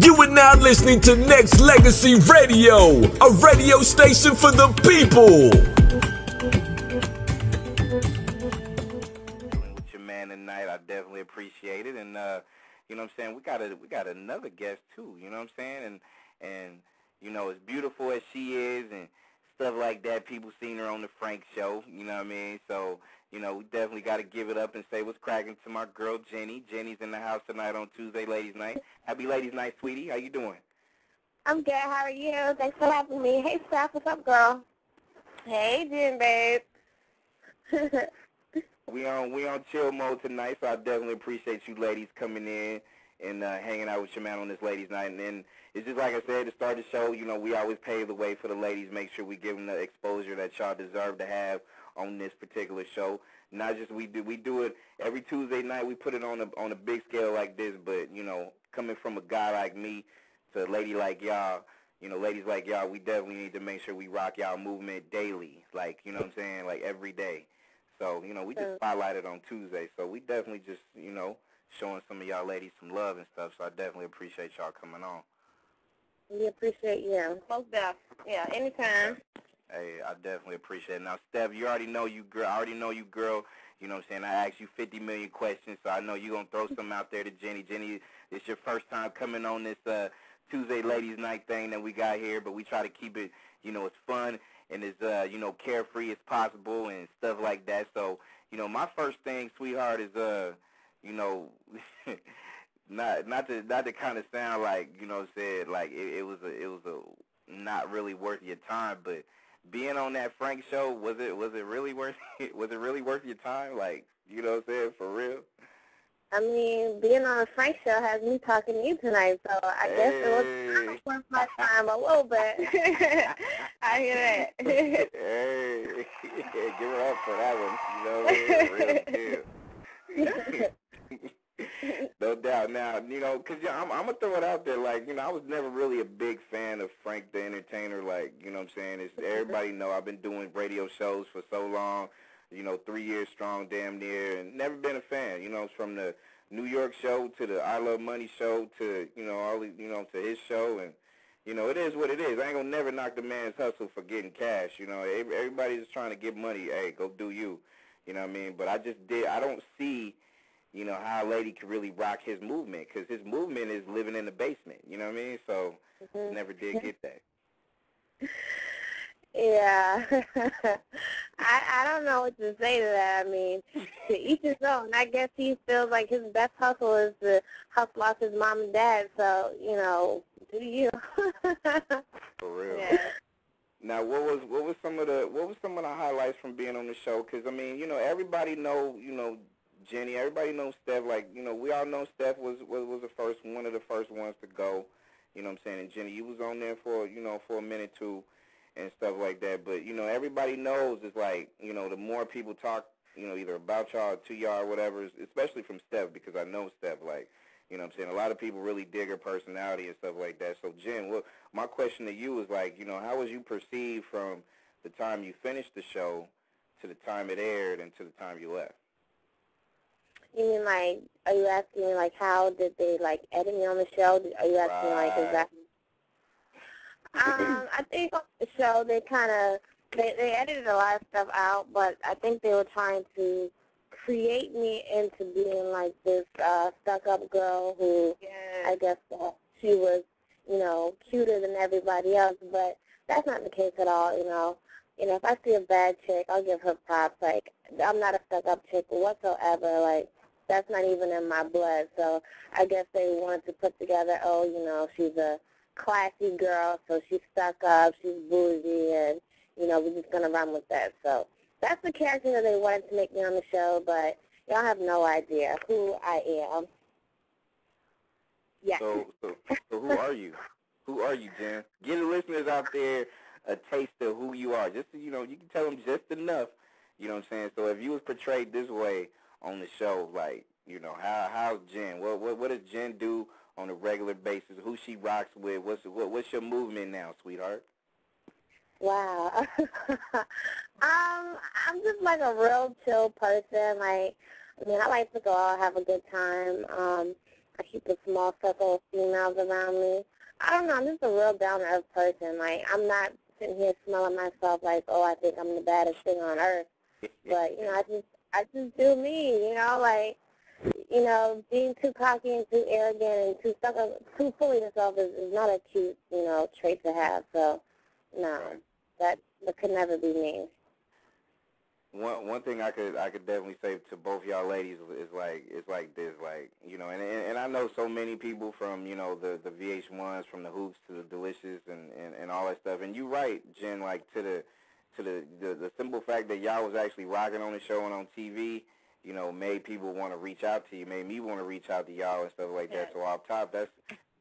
You are now listening to Nexxlegacy Radio, a radio station for the people. With your man tonight, I definitely appreciate it, and uh, you know what I'm saying. We got a we got another guest too. You know what I'm saying, and and you know as beautiful as she is, and stuff like that. People seen her on the Frank show. You know what I mean? So you know, we definitely got to give it up and say what's cracking to my girl Jenny. Jenny's in the house tonight on Tuesday, Ladies Night. Happy Ladies Night, sweetie. How you doing? I'm good. How are you? Thanks for having me. Hey, Steph. What's up, girl? Hey, Jen, babe. we on we on chill mode tonight, so I definitely appreciate you ladies coming in and uh, hanging out with your man on this ladies' night. And then it's just like I said to start the show. You know, we always pave the way for the ladies. Make sure we give them the exposure that y'all deserve to have on this particular show. Not just we do we do it every Tuesday night. We put it on a on a big scale like this, but you know, coming from a guy like me to a lady like y'all, you know, ladies like y'all, we definitely need to make sure we rock y'all movement daily. Like, you know what I'm saying? Like every day. So, you know, we just spotlighted on Tuesday. So we definitely just, you know, showing some of y'all ladies some love and stuff. So I definitely appreciate y'all coming on. We appreciate you. Most deaf. Yeah, anytime. Hey, I definitely appreciate it. Now, Steph, you already know you, girl. I already know you, girl. You know what I'm saying? I asked you 50 million questions, so I know you're going to throw some out there to Jenny. Jenny, it's your first time coming on this uh, Tuesday Ladies Night thing that we got here, but we try to keep it, you know, as fun and as, uh, you know, carefree as possible and stuff like that. So, you know, my first thing, sweetheart, is, uh, you know, not not to not to kind of sound like, you know, i said like it, it was a it was a not really worth your time, but being on that Frank show, was it was it really worth it? Was it really worth your time? Like, you know what I'm saying? For real? I mean, being on the Frank show has me talking to you tonight, so I hey. guess it was worth my time a little bit. I hear that. hey, yeah, give her up for that one. You know, real deal. no doubt. Now, you know, cause yeah, I'm, I'm gonna throw it out there. Like, you know, I was never really a big fan of Frank the Entertainer. Like, you know, what I'm saying, it's everybody know I've been doing radio shows for so long. You know, three years strong, damn near, and never been a fan. You know, from the New York show to the I Love Money show to you know all you know to his show, and you know it is what it is. I ain't gonna never knock the man's hustle for getting cash. You know, everybody's trying to get money. Hey, go do you. You know what I mean? But I just did. I don't see you know, how a lady could really rock his movement because his movement is living in the basement. You know what I mean? So mm-hmm. never did get that. Yeah, I I don't know what to say to that. I mean, to each his own. I guess he feels like his best hustle is to hustle off his mom and dad. So you know, do you? For real. Yeah. Now, what was what was some of the what was some of the highlights from being on the show? Because I mean, you know, everybody know you know Jenny. Everybody knows Steph. Like you know, we all know Steph was was was the first one of the first ones to go. You know what I'm saying? And Jenny, you was on there for you know for a minute too, and stuff like that. But you know, everybody knows it's like you know the more people talk, you know, either about y'all, or to y'all, or whatever, especially from Steph because I know Steph. Like you know what I'm saying? A lot of people really dig her personality and stuff like that. So Jen, what my question to you is like, you know, how was you perceived from the time you finished the show to the time it aired and to the time you left? You mean like, are you asking me like how did they like edit me on the show? Are you asking right. like is that? Um, I think on the show they kind of they they edited a lot of stuff out, but I think they were trying to create me into being like this uh, stuck-up girl who yes. I guess uh, she was, you know, cuter than everybody else, but that's not the case at all. You know, you know, if I see a bad chick, I'll give her props. Like I'm not a stuck-up chick whatsoever. Like that's not even in my blood. So I guess they wanted to put together, oh, you know, she's a classy girl, so she's stuck up, she's bougie, and, you know, we're just going to run with that. So that's the character that they wanted to make me on the show, but y'all have no idea who I am. Yeah. So, so, so who are you? who are you, Jen? Get the listeners out there a taste of who you are. Just, you know, you can tell them just enough. You know what I'm saying? So if you was portrayed this way, on the show? Like, you know, how how's Jen? What what what does Jen do on a regular basis? Who she rocks with? What's what, what's your movement now, sweetheart? Wow. um, I'm just like a real chill person. Like, I mean, I like to go out, have a good time. Um, I keep a small circle of females around me. I don't know. I'm just a real down-to-earth person. Like, I'm not sitting here smelling myself like, oh, I think I'm the baddest thing on earth. But, you know, I just, I just do me, you know, like, you know, being too cocky and too arrogant and too stuck up, too full of yourself is, is not a cute, you know, trait to have. So, no, that, that could never be me one one thing I could I could definitely say to both y'all ladies is like it's like this like you know and, and and I know so many people from you know the the VH1s from the Hoopz to the Deelishis and and and all that stuff and you right Jen like to the to the the, the simple fact that y'all was actually rocking on the show and on TV you know made people want to reach out to you made me want to reach out to y'all and stuff like that so off top that's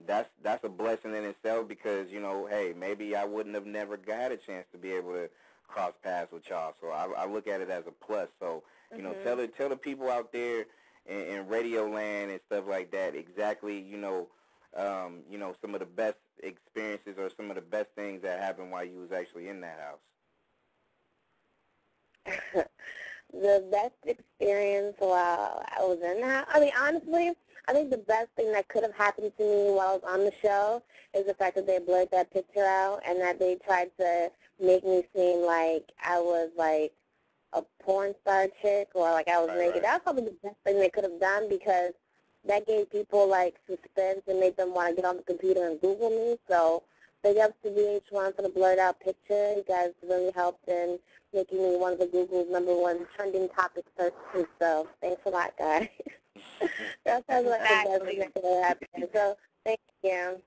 that's that's a blessing in itself because you know hey maybe I wouldn't have never got a chance to be able to cross paths with y'all. So I, I look at it as a plus. So you mm-hmm. know, tell the tell the people out there in, in radio land and stuff like that exactly. You know, um, you know some of the best experiences or some of the best things that happened while you was actually in that house. the best experience while I was in that. I mean, honestly, I think the best thing that could have happened to me while I was on the show is the fact that they blurred that picture out and that they tried to make me seem like I was like a porn star chick or like I was right, naked. Right. That's probably the best thing they could have done because that gave people like suspense and made them want to get on the computer and Google me. So big ups to VH1 for the blurred out picture. You guys really helped in making me one of the Google's number one trending topic searches. So thanks a lot, guys. That's exactly. the best thing that. So thank you.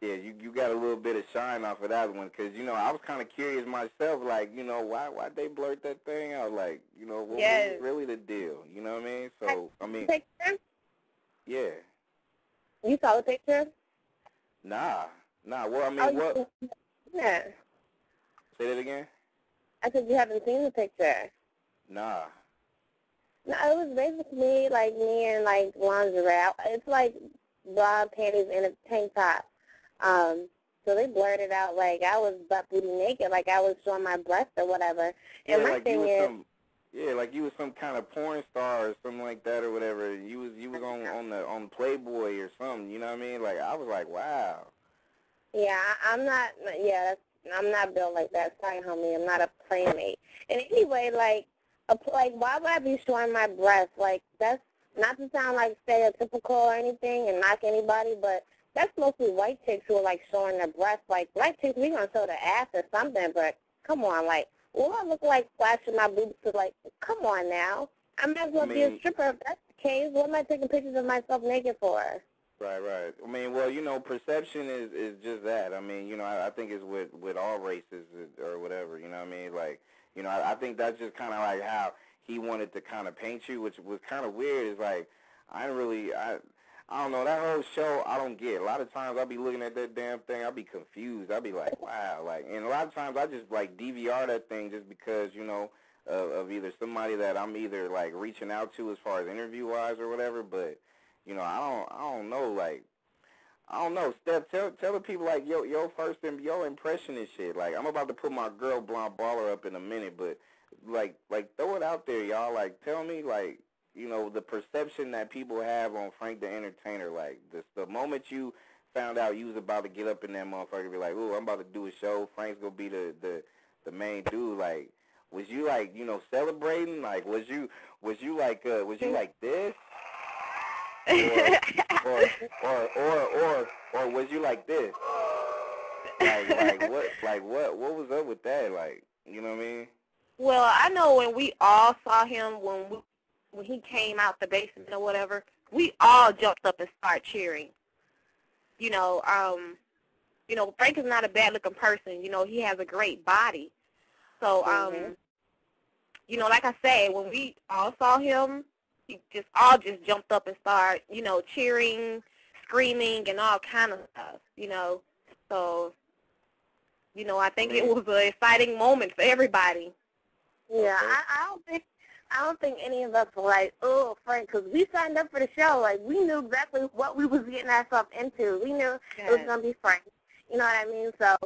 Yeah, you you got a little bit of shine off of that one because you know I was kind of curious myself, like you know why why they blurt that thing out, like you know what yes. was really the deal, you know what I mean? So I mean, picture? yeah. You saw the picture? Nah, nah. Well, I mean, oh, what? Yeah. Say that again. I said you haven't seen the picture. Nah. No, it was basically like me in like lingerie. It's like bra panties and a tank top. Um, so they blurted out like I was butt booty naked, like I was showing my breast or whatever. And yeah, my like thing you was is, some, yeah, like you was some kind of porn star or something like that or whatever. You was you was on on the on Playboy or something. You know what I mean? Like I was like, wow. Yeah, I'm not. Yeah, that's, I'm not built like that. Sorry, homie. I'm not a playmate. And anyway, like, a, like, why would I be showing my breast? Like, that's not to sound like stereotypical or anything and knock anybody, but that's mostly white chicks who are like showing their breasts. Like black chicks, we gonna show the ass or something, but come on, like, will I look like flashing my boobs to like, come on now. I might as well I mean, be a stripper if that's the case. What am I taking pictures of myself naked for? Right, right. I mean, well, you know, perception is is just that. I mean, you know, I, I think it's with with all races or whatever. You know what I mean? Like, you know, I, I think that's just kind of like how he wanted to kind of paint you, which was kind of weird. Is like, I really, I I don't know, that whole show, I don't get. A lot of times I'll be looking at that damn thing, I'll be confused. I'll be like, wow. like, And a lot of times I just, like, DVR that thing just because, you know, of, of either somebody that I'm either, like, reaching out to as far as interview-wise or whatever. But, you know, I don't, I don't know, like, I don't know. Steph, tell tell the people like yo your first your impression and shit. Like I'm about to put my girl blonde baller up in a minute, but like like throw it out there, y'all. Like tell me like you know, the perception that people have on Frank the Entertainer. Like, this, the moment you found out you was about to get up in that motherfucker, be like, "Ooh, I'm about to do a show. Frank's gonna be the the the main dude." Like, was you like, you know, celebrating? Like, was you was you like uh, was you like this? Or, or or or or was you like this? Like like what like what what was up with that? Like, you know what I mean? Well, I know when we all saw him when we when he came out the basement or whatever, we all jumped up and started cheering. You know, um, you know, Frank is not a bad looking person. You know, he has a great body. So, um, mm-hmm. you know, like I said, when we all saw him, just all just jumped up and started, you know, cheering, screaming, and all kind of stuff. You know, so, you know, I think it was an exciting moment for everybody. Yeah, I, I don't think I don't think any of us were like, oh, Frank, because we signed up for the show. Like, we knew exactly what we was getting ourselves into. We knew it was going to be Frank. You know what I mean? So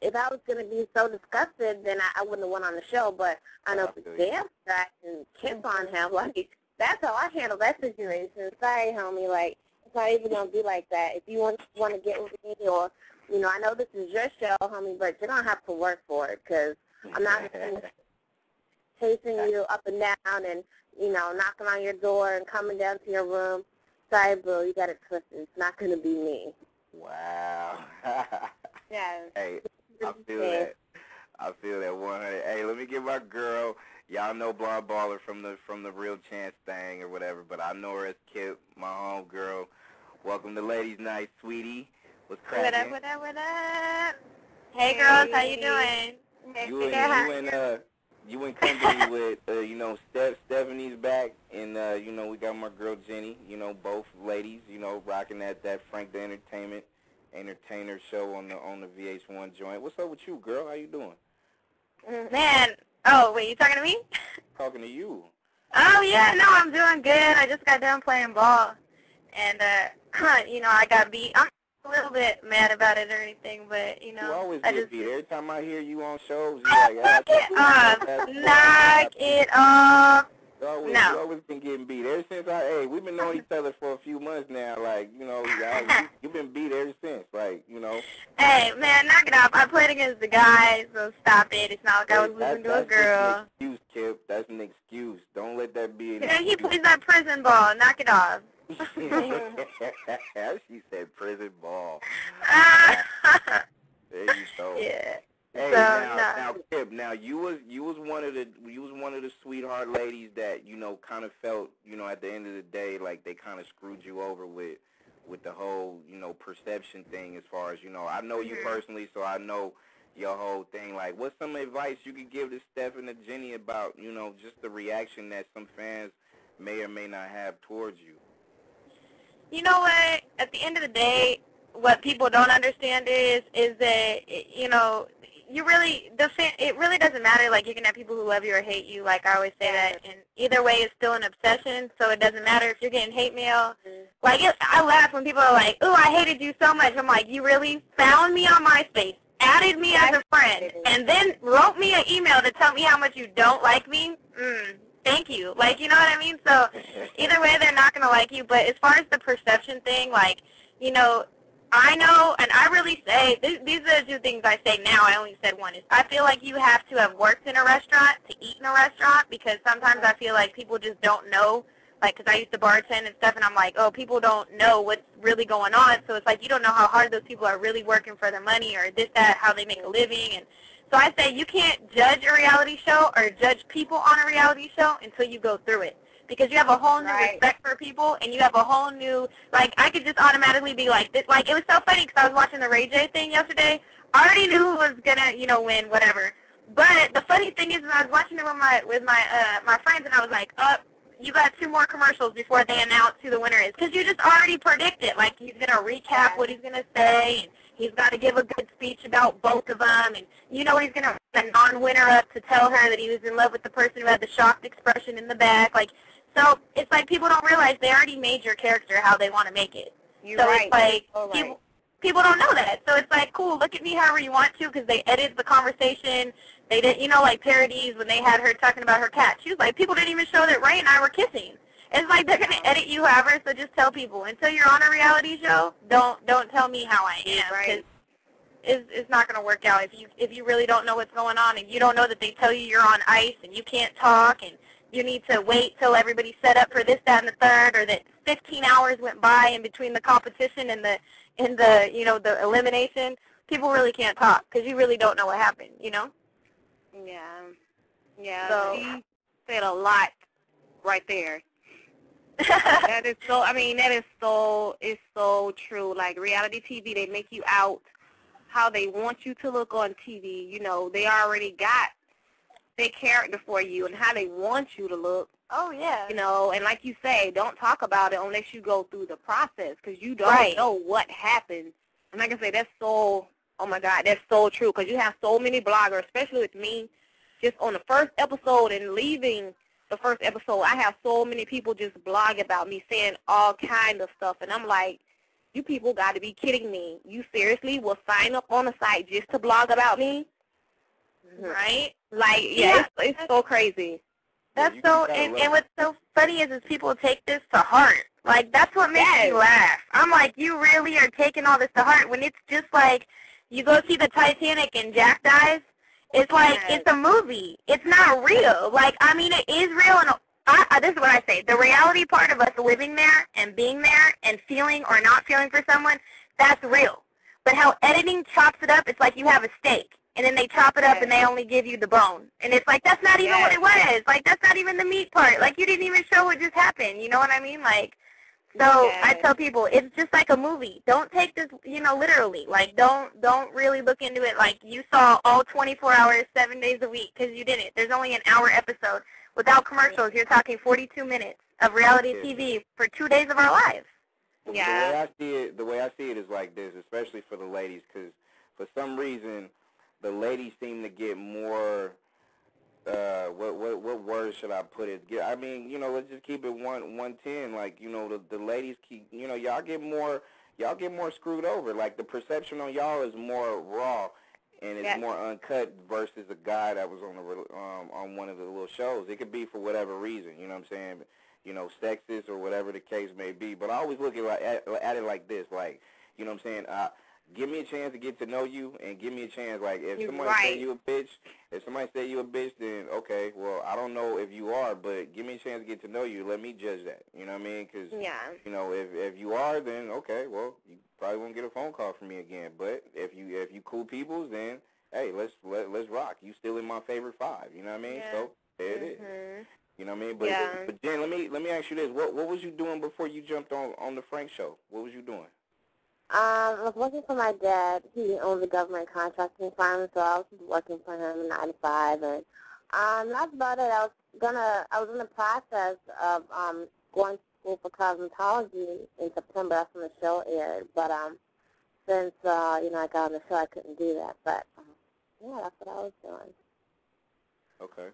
if I was going to be so disgusted, then I, I wouldn't have went on the show. But I know for damn sure I can kiss on him. Like, that's how I handle that situation. Sorry, homie. Like, it's not even gonna be like that. If you want want to get with me, or you know, I know this is your show, homie, but you're gonna have to work for it because I'm not chasing you up and down and you know knocking on your door and coming down to your room. Sorry, bro, you got it twisted. It's not gonna be me. Wow. Yeah. hey, I feel that. I feel that 100. Hey, let me get my girl. Y'all know Blonde Baller from the from the Real Chance thing or whatever, but I know her as Kip, my home girl. Welcome to Ladies Night, sweetie. What's cracking? What up, what up, what up? Hey, hey. girls, how you doing? Hey, you and, you and uh you in company with uh, you know Steph Stephanie's back and uh, you know we got my girl Jenny, you know, both ladies, you know, rocking that that Frank the Entertainment entertainer show on the on the VH1 joint. What's up with you, girl? How you doing? Man, oh wait, you talking to me? Talking to you. Oh yeah, no, I'm doing good. I just got done playing ball, and uh, you know I got beat. I'm a little bit mad about it or anything, but you know. You always I just, beat. Every time I hear you on shows, you're like, knock it off, knock it off. You always, no. you always been getting beat. Ever since I, hey, we've been knowing each other for a few months now. Like, you know, you, you've been beat ever since. Like, you know. Hey, man, knock it off. I played against the guys, so stop it. It's not like hey, I was losing to a girl. That's an excuse, Kip. That's an excuse. Don't let that be an yeah, excuse. he plays that prison ball. Knock it off. she said prison ball. Ah. there you go. Yeah. Hey, so, now, no. now, Kip, now you was you was one of the you was one of the sweetheart ladies that you know kind of felt you know at the end of the day like they kind of screwed you over with with the whole you know perception thing as far as you know I know you mm-hmm. personally so I know your whole thing like what's some advice you could give to Steph and to Jenny about you know just the reaction that some fans may or may not have towards you. You know what? At the end of the day, what people don't understand is is that you know you really the fan, it really doesn't matter. Like you can have people who love you or hate you. Like I always say that, and either way, it's still an obsession. So it doesn't matter if you're getting hate mail. Mm-hmm. Like it, I laugh when people are like, "Oh, I hated you so much." I'm like, "You really found me on MySpace, added me as a friend, and then wrote me an email to tell me how much you don't like me." Mm, thank you. Like you know what I mean? So either way, they're not gonna like you. But as far as the perception thing, like you know, I know, and I really say, th- these are the two things I say now. I only said one. Is I feel like you have to have worked in a restaurant to eat in a restaurant because sometimes I feel like people just don't know. Like, because I used to bartend and stuff, and I'm like, oh, people don't know what's really going on. So it's like you don't know how hard those people are really working for their money or this, that, how they make a living. And so I say you can't judge a reality show or judge people on a reality show until you go through it because you have a whole new Right. respect for people and you have a whole new like I could just automatically be like this like it was so funny because I was watching the Ray J thing yesterday. I already knew who was gonna you know win whatever. But the funny thing is I was watching it with my with my uh my friends and I was like up you got two more commercials before they announce who the winner is. Because you just already predict it. Like he's gonna recap what he's gonna say and he's got to give a good speech about both of them and you know he's gonna the non-winner up to tell her that he was in love with the person who had the shocked expression in the back. Like so it's like people don't realize they already made your character how they want to make it. You're so right. it's like so right. people people don't know that. So it's like cool, look at me however you want to because they edited the conversation. They didn't, you know, like parodies when they had her talking about her cat. She was like, people didn't even show that Ray and I were kissing. It's like they're gonna edit you however. So just tell people until you're on a reality show, don't don't tell me how I am Right. it's, it's not going to work out if you if you really don't know what's going on and you don't know that they tell you you're on ice and you can't talk and you need to wait till everybody's set up for this, that, and the third, or that 15 hours went by in between the competition and the in the you know the elimination. People really can't talk because you really don't know what happened. You know. Yeah. Yeah. So- she said a lot right there. that is so I mean, that is so is so true. Like reality TV, they make you out how they want you to look on TV. You know, they already got their character for you and how they want you to look. oh yeah. You know, and like you say, don't talk about it unless you go through the process because you don't Right. know what happened. And like I say, that's so, oh my God, that's so true because you have so many bloggers, especially with me, just on the first episode and leaving the first episode, I have so many people just blog about me saying all kind of stuff. And I'm like, you people got to be kidding me. You seriously will sign up on a site just to blog about me? Mm-hmm. right. Like, yeah, Yeah. It's, it's so crazy. That's so, and, and what's so funny is, is people take this to heart. Like that's what makes Yes. me laugh. I'm like, you really are taking all this to heart when it's just like you go see the Titanic and Jack dies. It's like Yes. it's a movie. It's not real. Like I mean, it is real, and I, I, this is what I say: the reality part of us living there and being there and feeling or not feeling for someone, that's real. But how editing chops it up, it's like you have a steak, and then they chop it up and they only give you the bone, and it's like that's not even what it was. Like that's not even the meat part. Like you didn't even show what just happened. You know what I mean? Like. So I tell people it's just like a movie. Don't take this, you know, literally. Like don't don't really look into it like you saw all 24 hours, seven days a week because you didn't. There's only an hour episode without commercials. You're talking 42 minutes of reality TV for two days of our lives. Yeah. The way I see it, the way I see it is like this, especially for the ladies, because for some reason, the ladies seem to get more. Uh, what what what word should I put it? Get, I mean, you know, let's just keep it one one ten. Like, you know, the the ladies keep, you know, y'all get more, y'all get more screwed over. Like the perception on y'all is more raw, and it's more uncut versus a guy that was on the um on one of the little shows. It could be for whatever reason, you know what I'm saying? you know, sexist or whatever the case may be. But I always look at, like, at, at it like this, like, you know what I'm saying? Uh, give me a chance to get to know you and give me a chance. Like, if You're somebody right. say you a bitch, if somebody say you a bitch, then, okay, well, I don't know if you are, but give me a chance to get to know you. Let me judge that. You know what I mean? Because, Yeah. you know, if if you are, then, okay, well, you probably won't get a phone call from me again. But if you if you cool peoples, then, hey, let's let, let's rock. You still in my favorite five. You know what I mean? Yeah. So, there it is. Mhm. You know what I mean? But Yeah. but Jen, let me let me ask you this: what what was you doing before you jumped on on the Frank show? What was you doing? Um, I was working for my dad. He owns a government contracting firm, so I was working for him nine to five, and um, that's about it. I was gonna, I was in the process of um going to school for cosmetology in September. That's when the show aired, but um, since uh, you know I got on the show, I couldn't do that. But um, yeah, that's what I was doing. Okay.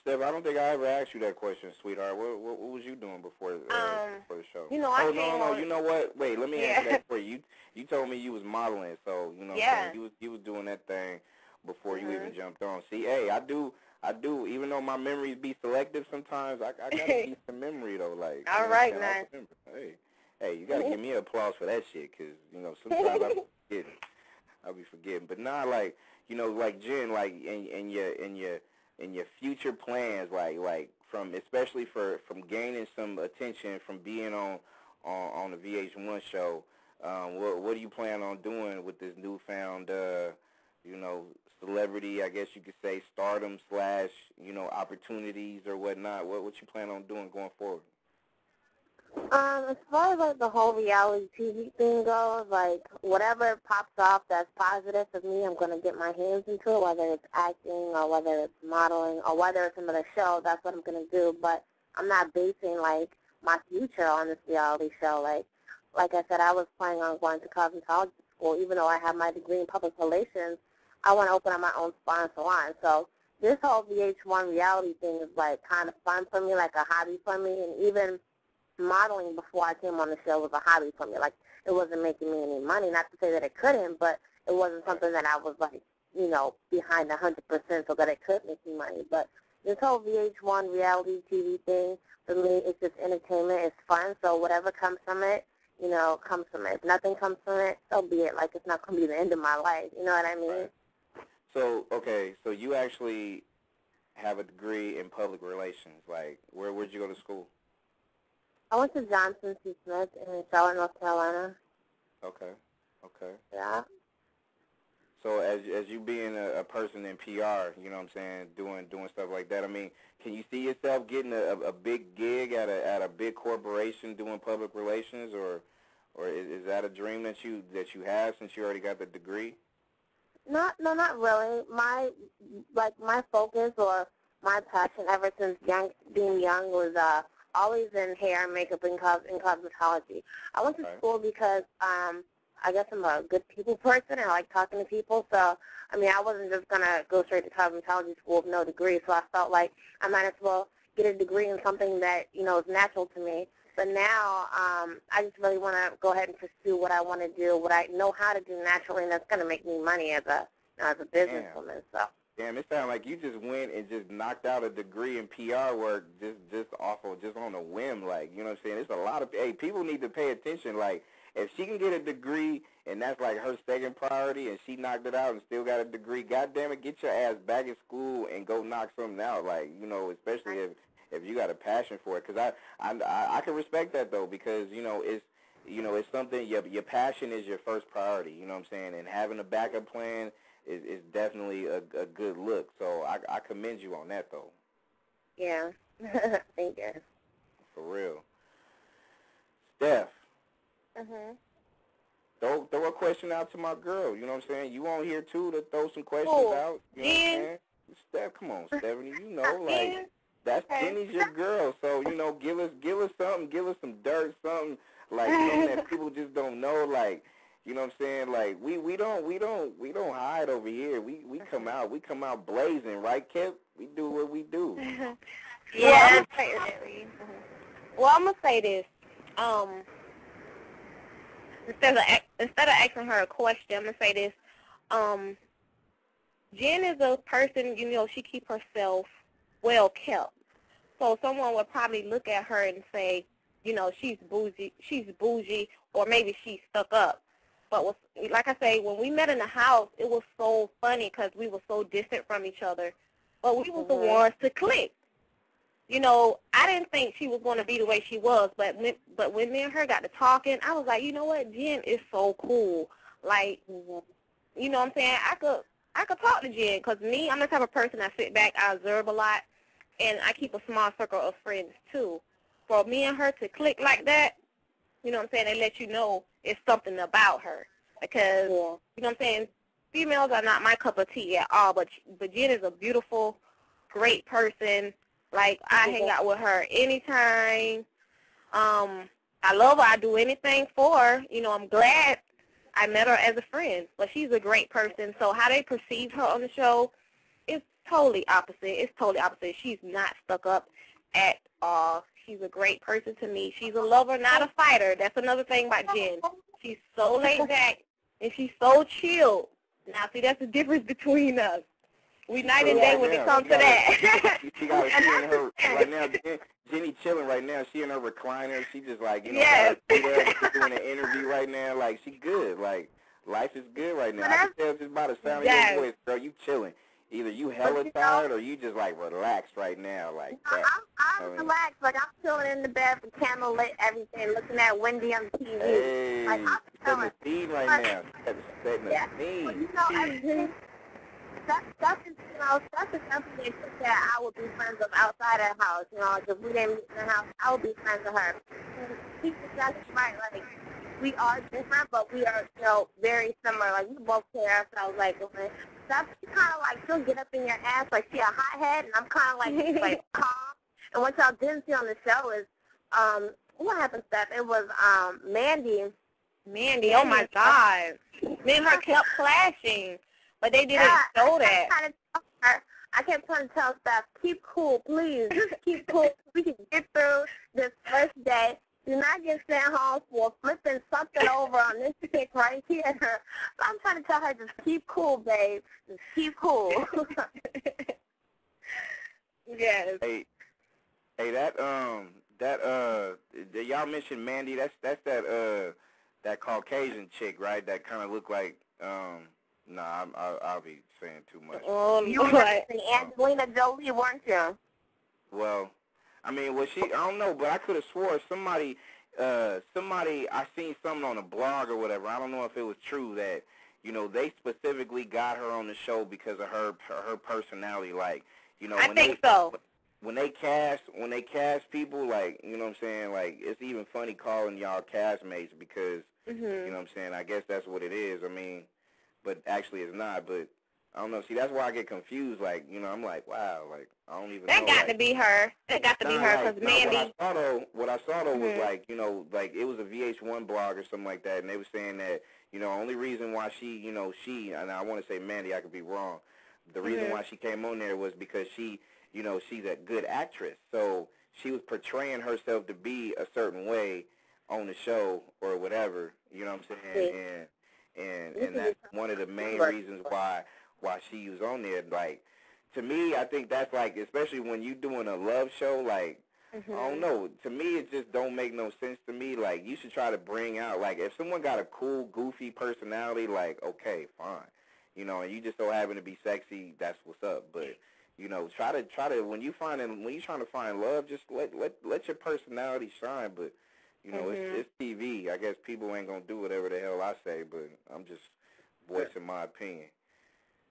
Steph, I don't think I ever asked you that question, sweetheart. What what, what was you doing before uh, Um, before the show? you know, I oh no no, on- you know what? Wait, let me answer Yeah. that for you. You you told me you was modeling, so you know Yeah. you was you was doing that thing before you Mhm. even jumped on. See, hey, I do. I do, even though my memories be selective sometimes, I, I gotta keep some memory though. Like, you All know right, man. remember. Hey, hey, you gotta give me applause for that shit, cause you know sometimes I be forgetting. I'll be forgetting, but not like you know, like Jen, like in in your in your in your future plans, like like from especially for from gaining some attention from being on on on the VH1 show. Um, what what do you plan on doing with this newfound, uh, you know, celebrity? I guess you could say stardom slash you know opportunities or whatnot. What what you plan on doing going forward? Um, as far as like the whole reality TV thing goes, like whatever pops off that's positive for me, I'm gonna get my hands into it. Whether it's acting or whether it's modeling or whether it's another show, that's what I'm gonna do. But I'm not basing like my future on this reality show. Like, like I said, I was planning on going to cosmetology school, even though I have my degree in public relations. I want to open up my own spa and salon. So this whole VH1 reality thing is like kind of fun for me, like a hobby for me, and even modeling before I came on the show was a hobby for me. Like it wasn't making me any money. Not to say that it couldn't, but it wasn't something that I was like, you know, behind a hundred percent so that it could make me money. But this whole VH1 reality TV thing for me, it's just entertainment. It's fun. So whatever comes from it, you know, comes from it. If nothing comes from it, so be it. Like it's not gonna be the end of my life. You know what I mean? Right. So okay, so you actually have a degree in public relations. Like, where where'd you go to school? I went to Johnson C. Smith in Charlotte, North Carolina. Okay, okay. Yeah. So as as you being a, a person in PR, you know what I'm saying, doing doing stuff like that. I mean, can you see yourself getting a, a big gig at a at a big corporation doing public relations, or or is, is that a dream that you that you have since you already got the degree? Not, no, not really. My, like, my focus or my passion ever since young, being young was uh, always in hair and makeup and, cos- and cosmetology. I went to Right. school because um, I guess I'm a good people person I like talking to people. So, I mean, I wasn't just going to go straight to cosmetology school with no degree. So I felt like I might as well get a degree in something that, you know, is natural to me. But now um, I just really want to go ahead and pursue what I want to do, what I know how to do naturally, and that's going to make me money as a as a businesswoman. So Damn, it sounds like you just went and just knocked out a degree in PR work just just off of just on a whim. Like you know what I'm saying? It's a lot of hey people need to pay attention. Like if she can get a degree and that's like her second priority, and she knocked it out and still got a degree, God damn it, get your ass back in school and go knock something out. Like you know, especially if if you got a passion for it. Because I, I I can respect that though because you know it's you know it's something your your passion is your first priority. You know what I'm saying? And having a backup plan is, is definitely a, a good look. So I, I commend you on that, though. Yeah. Thank you. For real. Steph. Mhm. Throw throw a question out to my girl. You know what I'm saying? You on here too to throw some questions Cool. out. You know what I'm saying? Steph, come on, Stephanie. You know, like that's Okay. Jenny's your girl. So you know, give us give us something. Give us some dirt, something like something that people just don't know. Like you know what I'm saying? Like we we don't we don't we don't hide over here. We we come out we come out blazing, right, Kip? We do what we do. Yes. Well, I'm gonna say this. Um, instead of instead of asking her a question, I'm gonna say this. Um, Jen is a person, you know, she keep herself well kept. So someone would probably look at her and say, you know, she's bougie, she's bougie, or maybe she's stuck up. But was, like I say, when we met in the house, it was so funny because we were so distant from each other. But we was the ones to click. You know, I didn't think she was going to be the way she was, but when, but when me and her got to talking, I was like, you know what, Jen is so cool. Like, mm-hmm. you know what I'm saying? I could I could talk to Jen because me, I'm the type of person I sit back, I observe a lot, and I keep a small circle of friends too. For me and her to click like that, you know what I'm saying? They let you know it's something about her because you know what I'm saying. Females are not my cup of tea at all, but but Jen is a beautiful, great person. Like I hang out with her anytime. Um, I love her. I do anything for her. You know, I'm glad I met her as a friend, but she's a great person. So how they perceive her on the show is totally opposite. It's totally opposite. She's not stuck up at all. She's a great person to me. She's a lover, not a fighter. That's another thing about Jen. She's so laid back and she's so chilled. Now, see, that's the difference between us. We night and day when it comes to that. She, she got she in her right now. Jen, Jenny chilling right now. She in her recliner. She just like you know Yes. got her feet up. She's doing an interview right now. Like she good. Like life is good right now. I can tell just by the sound Yes. of your voice, girl. You chilling. Either you hella you know- tired or you just like relaxed right now, like that. I'm, I I'm mean- relaxed. Like, I'm chilling in the bed with candle lit, everything, looking at Wendy on TV. Hey, Like, I'm setting the chilling. scene right now. Setting, setting the Yeah. Well, scene. you know, everything. That, that's, you know, that's the something that I would be friends with outside of the house. You know, like if we didn't meet in the house, I would be friends with her. She's exactly right. Like, we are different, but we are, you know, very similar. Like, we both care ourselves. Like, that's kind of like, she'll get up in your ass like she a hothead, and I'm kind of like, like calm. And what y'all didn't see on the show is, um, what happened, Steph? It was um, Mandy. Mandy, oh my God. Me and her kept clashing, but they didn't show I that. to tell her, I kept trying to tell Steph, keep cool, please. Keep cool. We can get through this first day. Do not get sent home for flipping something over on this chick right here. I'm trying to tell her, just keep cool, babe. Just keep cool. Yes. Hey, hey, that um, that uh, that y'all mentioned Mandy. That's that's that uh, that Caucasian chick, right? That kind of looked like um. Nah, I'm, I'll, I'll be saying too much. Oh, you were Lord. the Angelina Jolie, weren't you? Well, I mean, was she? I don't know, but I could have swore somebody, uh, somebody I seen something on a blog or whatever. I don't know if it was true that you know they specifically got her on the show because of her her, her personality. Like, you know, I when think they, so. when they cast when they cast people like you know what I'm saying like it's even funny calling y'all castmates because Mm-hmm. you know what I'm saying I guess that's what it is I mean but actually it's not but I don't know see that's why I get confused like you know I'm like wow like I don't even That know got like, to be her. That got to be her because nah, Mandy. What I saw though, what I saw though was Mhm. like you know, like it was a VH1 blog or something like that, and they were saying that you know, only reason why she, you know, she, and I want to say Mandy, I could be wrong. The reason Mhm. why she came on there was because she, you know, she's a good actress, so she was portraying herself to be a certain way on the show or whatever. You know what I'm saying? And and and that's one of the main reasons why while she was on there. Like to me, I think that's like especially when you're doing a love show, like Mm-hmm. I don't know. To me, it just don't make no sense to me. Like you should try to bring out like if someone got a cool, goofy personality, like okay, fine, you know, and you just so happen to be sexy, that's what's up. But you know, try to try to when you find when you trying to find love, just let let let your personality shine. But you know, Mhm. it's it's TV. I guess people ain't gonna do whatever the hell I say, but I'm just voicing my opinion.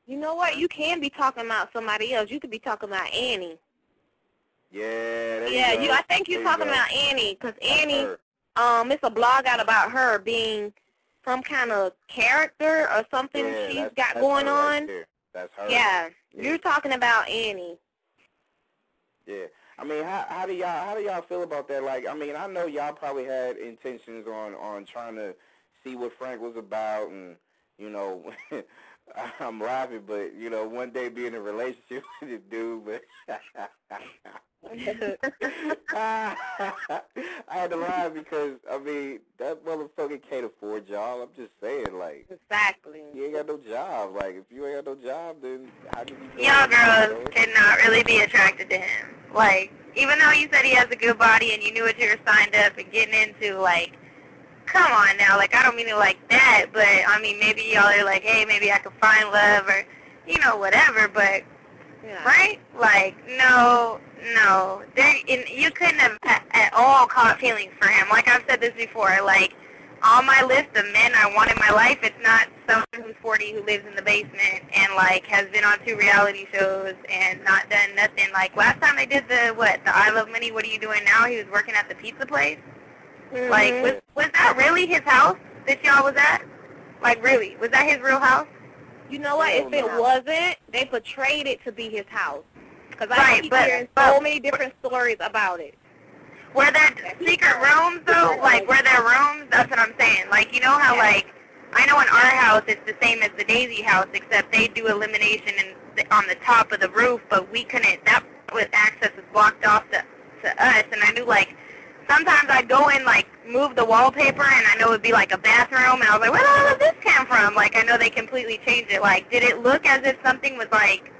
You know what? You can be talking about somebody else. You could be talking about Annie. Yeah, yeah, you, you. I think you're There talking go. about Annie, because Annie, um, it's a blog out about her being some kind of character or something Yeah, she's that's- got that's going right on. there. That's her. Yeah, Yeah. you're talking about Annie. Yeah. I mean, how how do y'all how do y'all feel about that? Like, I mean, I know y'all probably had intentions on on trying to see what Frank was about, and you know, I'm laughing, but you know, one day be in a relationship with this dude, but I had to laugh because I mean that motherfucker can't afford y'all. I'm just saying, like. Exactly. You ain't got no job. Like, if you ain't got no job, then how can you? Y'all girls you cannot really be attracted to him. Like, even though you said he has a good body and you knew what you were signed up and getting into, like, come on now. Like, I don't mean it like that, but, I mean, maybe y'all are like, hey, maybe I could find love or, you know, whatever, but, Yeah. right? Like, no, no. There, and you couldn't have at, at all caught feelings for him. Like I've said this before, like, on my list of men I want in my life, it's not someone who's 40 who lives in the basement and like has been on two reality shows and not done nothing. Like last time they did the what the I Love Money, what are you doing now? He was working at the pizza place. Like Mhm. was was that really his house that y'all was at? Like really, was that his real house? You know what? If it no. wasn't, they portrayed it to be his house. Because I Right, keep but- hearing but- so many different stories about it. Were there secret rooms though? Like were there rooms? That's what I'm saying. Like you know how Yeah. like I know in our house it's the same as the Daisy house except they do elimination in the, on the top of the roof, but we couldn't. That was access was blocked off to to us, and I knew like sometimes I'd go in like move the wallpaper and I know it'd be like a bathroom and I was like, where the hell did this come from? Like I know they completely changed it. Like did it look as if something was like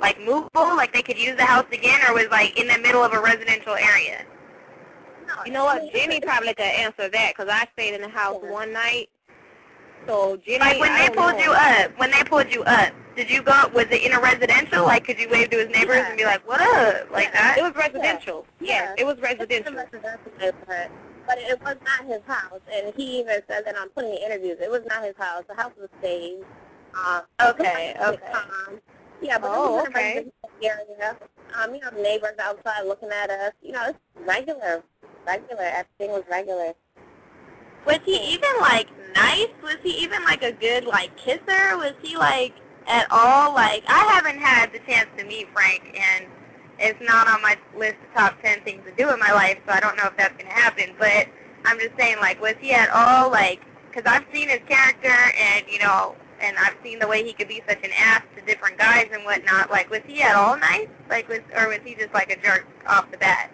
like movable, like they could use the house again, or was like in the middle of a residential area? You know what? Jenny probably could answer that because I stayed in the house one night. So Jenny, Like when I they pulled know. you up, when they pulled you up, did you go? Was it in a residential? Like, could you wave to his neighbors and be like, "What up?" Like Yeah, that? It was residential. Yeah. Yes, it was It's in a residential. residential but it was not his house. And he even said that on plenty of interviews. It was not his house. The house was staged. Uh, Okay, okay. calm. Yeah, but Oh, it a okay. area. Um, you know, neighbors outside looking at us. You know, it's regular, regular. Everything was regular. Was he even like nice? Was he even like a good like kisser? Was he like at all like? I haven't had the chance to meet Frank, and it's not on my list of top ten things to do in my life, so I don't know if that's gonna happen. But I'm just saying, like, was he at all like? Because I've seen his character, and you know, and I've seen the way he could be such an ass to different guys and whatnot. Like, was he at all nice? Like, was or was he just like a jerk off the bat?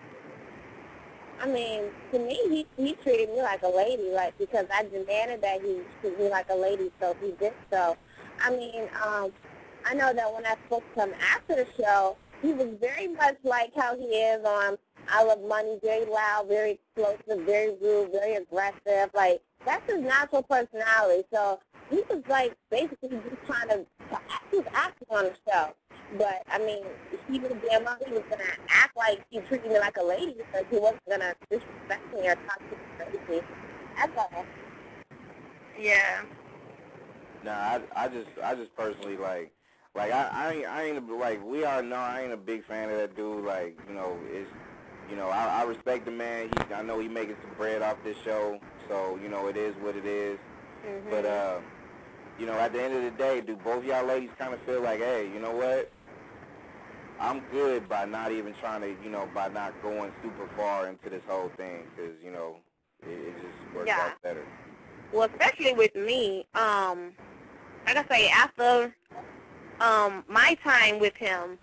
I mean, to me, he he treated me like a lady, like because I demanded that he treat me like a lady, so he did so. I mean, um, I know that when I spoke to him after the show, he was very much like how he is on I Love Money, very loud, very explosive, very rude, very aggressive. Like that's his natural personality. So he was like basically just trying to, he was acting on the show. But I mean, he was damn well he was gonna act like he treated me like a lady because he wasn't gonna disrespect me or talk to me crazy. That's all. Yeah. Nah, I, I just, I just personally like, like I, I ain't, I ain't like we all know I ain't a big fan of that dude. Like, you know, it's, you know, I, I respect the man. He, I know he making some bread off this show, so you know it is what it is. Mm-hmm. But uh, you know, at the end of the day, do both y'all ladies kind of feel like, hey, you know what? I'm good by not even trying to, you know, by not going super far into this whole thing, because you know, it, it just works Yeah. out better. Well, especially with me, um, like I say, after um my time with him,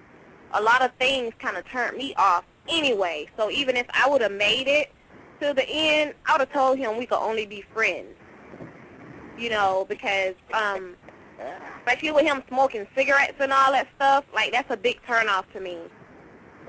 a lot of things kind of turned me off anyway. So even if I would have made it to the end, I would have told him we could only be friends. You know, because um Especially with him smoking cigarettes and all that stuff, like that's a big turn off to me.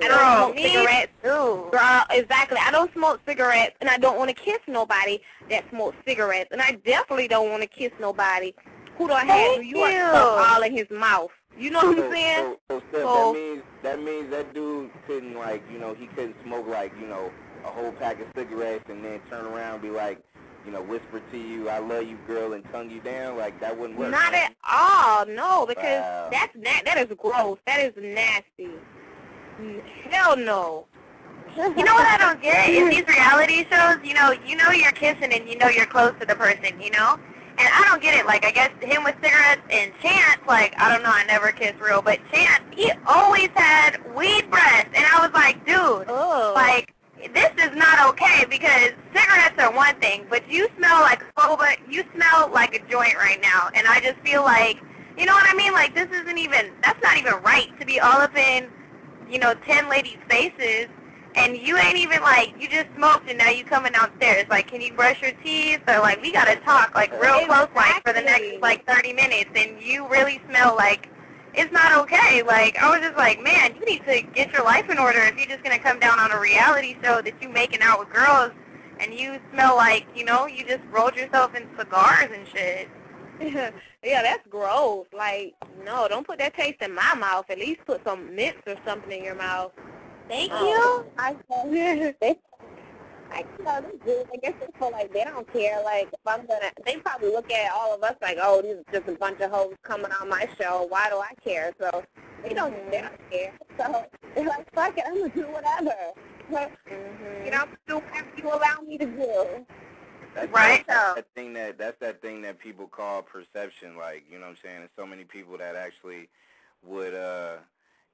I don't Girl, smoke me cigarettes. too. Girl, exactly. I don't smoke cigarettes, and I don't want to kiss nobody that smokes cigarettes, and I definitely don't want to kiss nobody who don't have Thank New you. stuff all in his mouth. You know what So, I'm saying? so, so, Steph, So- that means that means that dude couldn't like you know he couldn't smoke like you know a whole pack of cigarettes and then turn around and be like you know whisper to you I love you girl and tongue you down like that wouldn't work. Not right? at all, no, because Wow. that's na- that is gross. That is nasty. Hell no. You know what I don't get in these reality shows? You know, you know you're kissing and you know you're close to the person, you know? And I don't get it. Like, I guess him with cigarettes and Chance, like, I don't know, I never kissed real, but Chance, he always had weed breath. And I was like, dude, Oh. like, this is not okay because cigarettes are one thing, but you smell like boba, you smell like a joint right now. And I just feel like, you know what I mean? Like, this isn't even, that's not even right to be all up in, you know, 10 ladies' faces and you ain't even like you just smoked and now you coming downstairs like can you brush your teeth or like we gotta talk like real close like for the next like 30 minutes and you really smell like it's not okay like i was just like man you need to get your life in order if you're just gonna come down on a reality show that you making out with girls and you smell like you know you just rolled yourself in cigars and shit yeah, that's gross. Like, no, don't put that taste in my mouth. At least put some mints or something in your mouth. Thank you. I they, I you know they do. I guess they feel like they don't care. Like if I'm gonna, they probably look at all of us like, oh, these are just a bunch of hoes coming on my show. Why do I care? So they don't. They don't care. So they're like, fuck it, I'm gonna do whatever. You know, I'm gonna do whatever you allow me to do. That's Right. That's that thing that that's that thing that people call perception. Like you know what I'm saying. There's so many people that actually would uh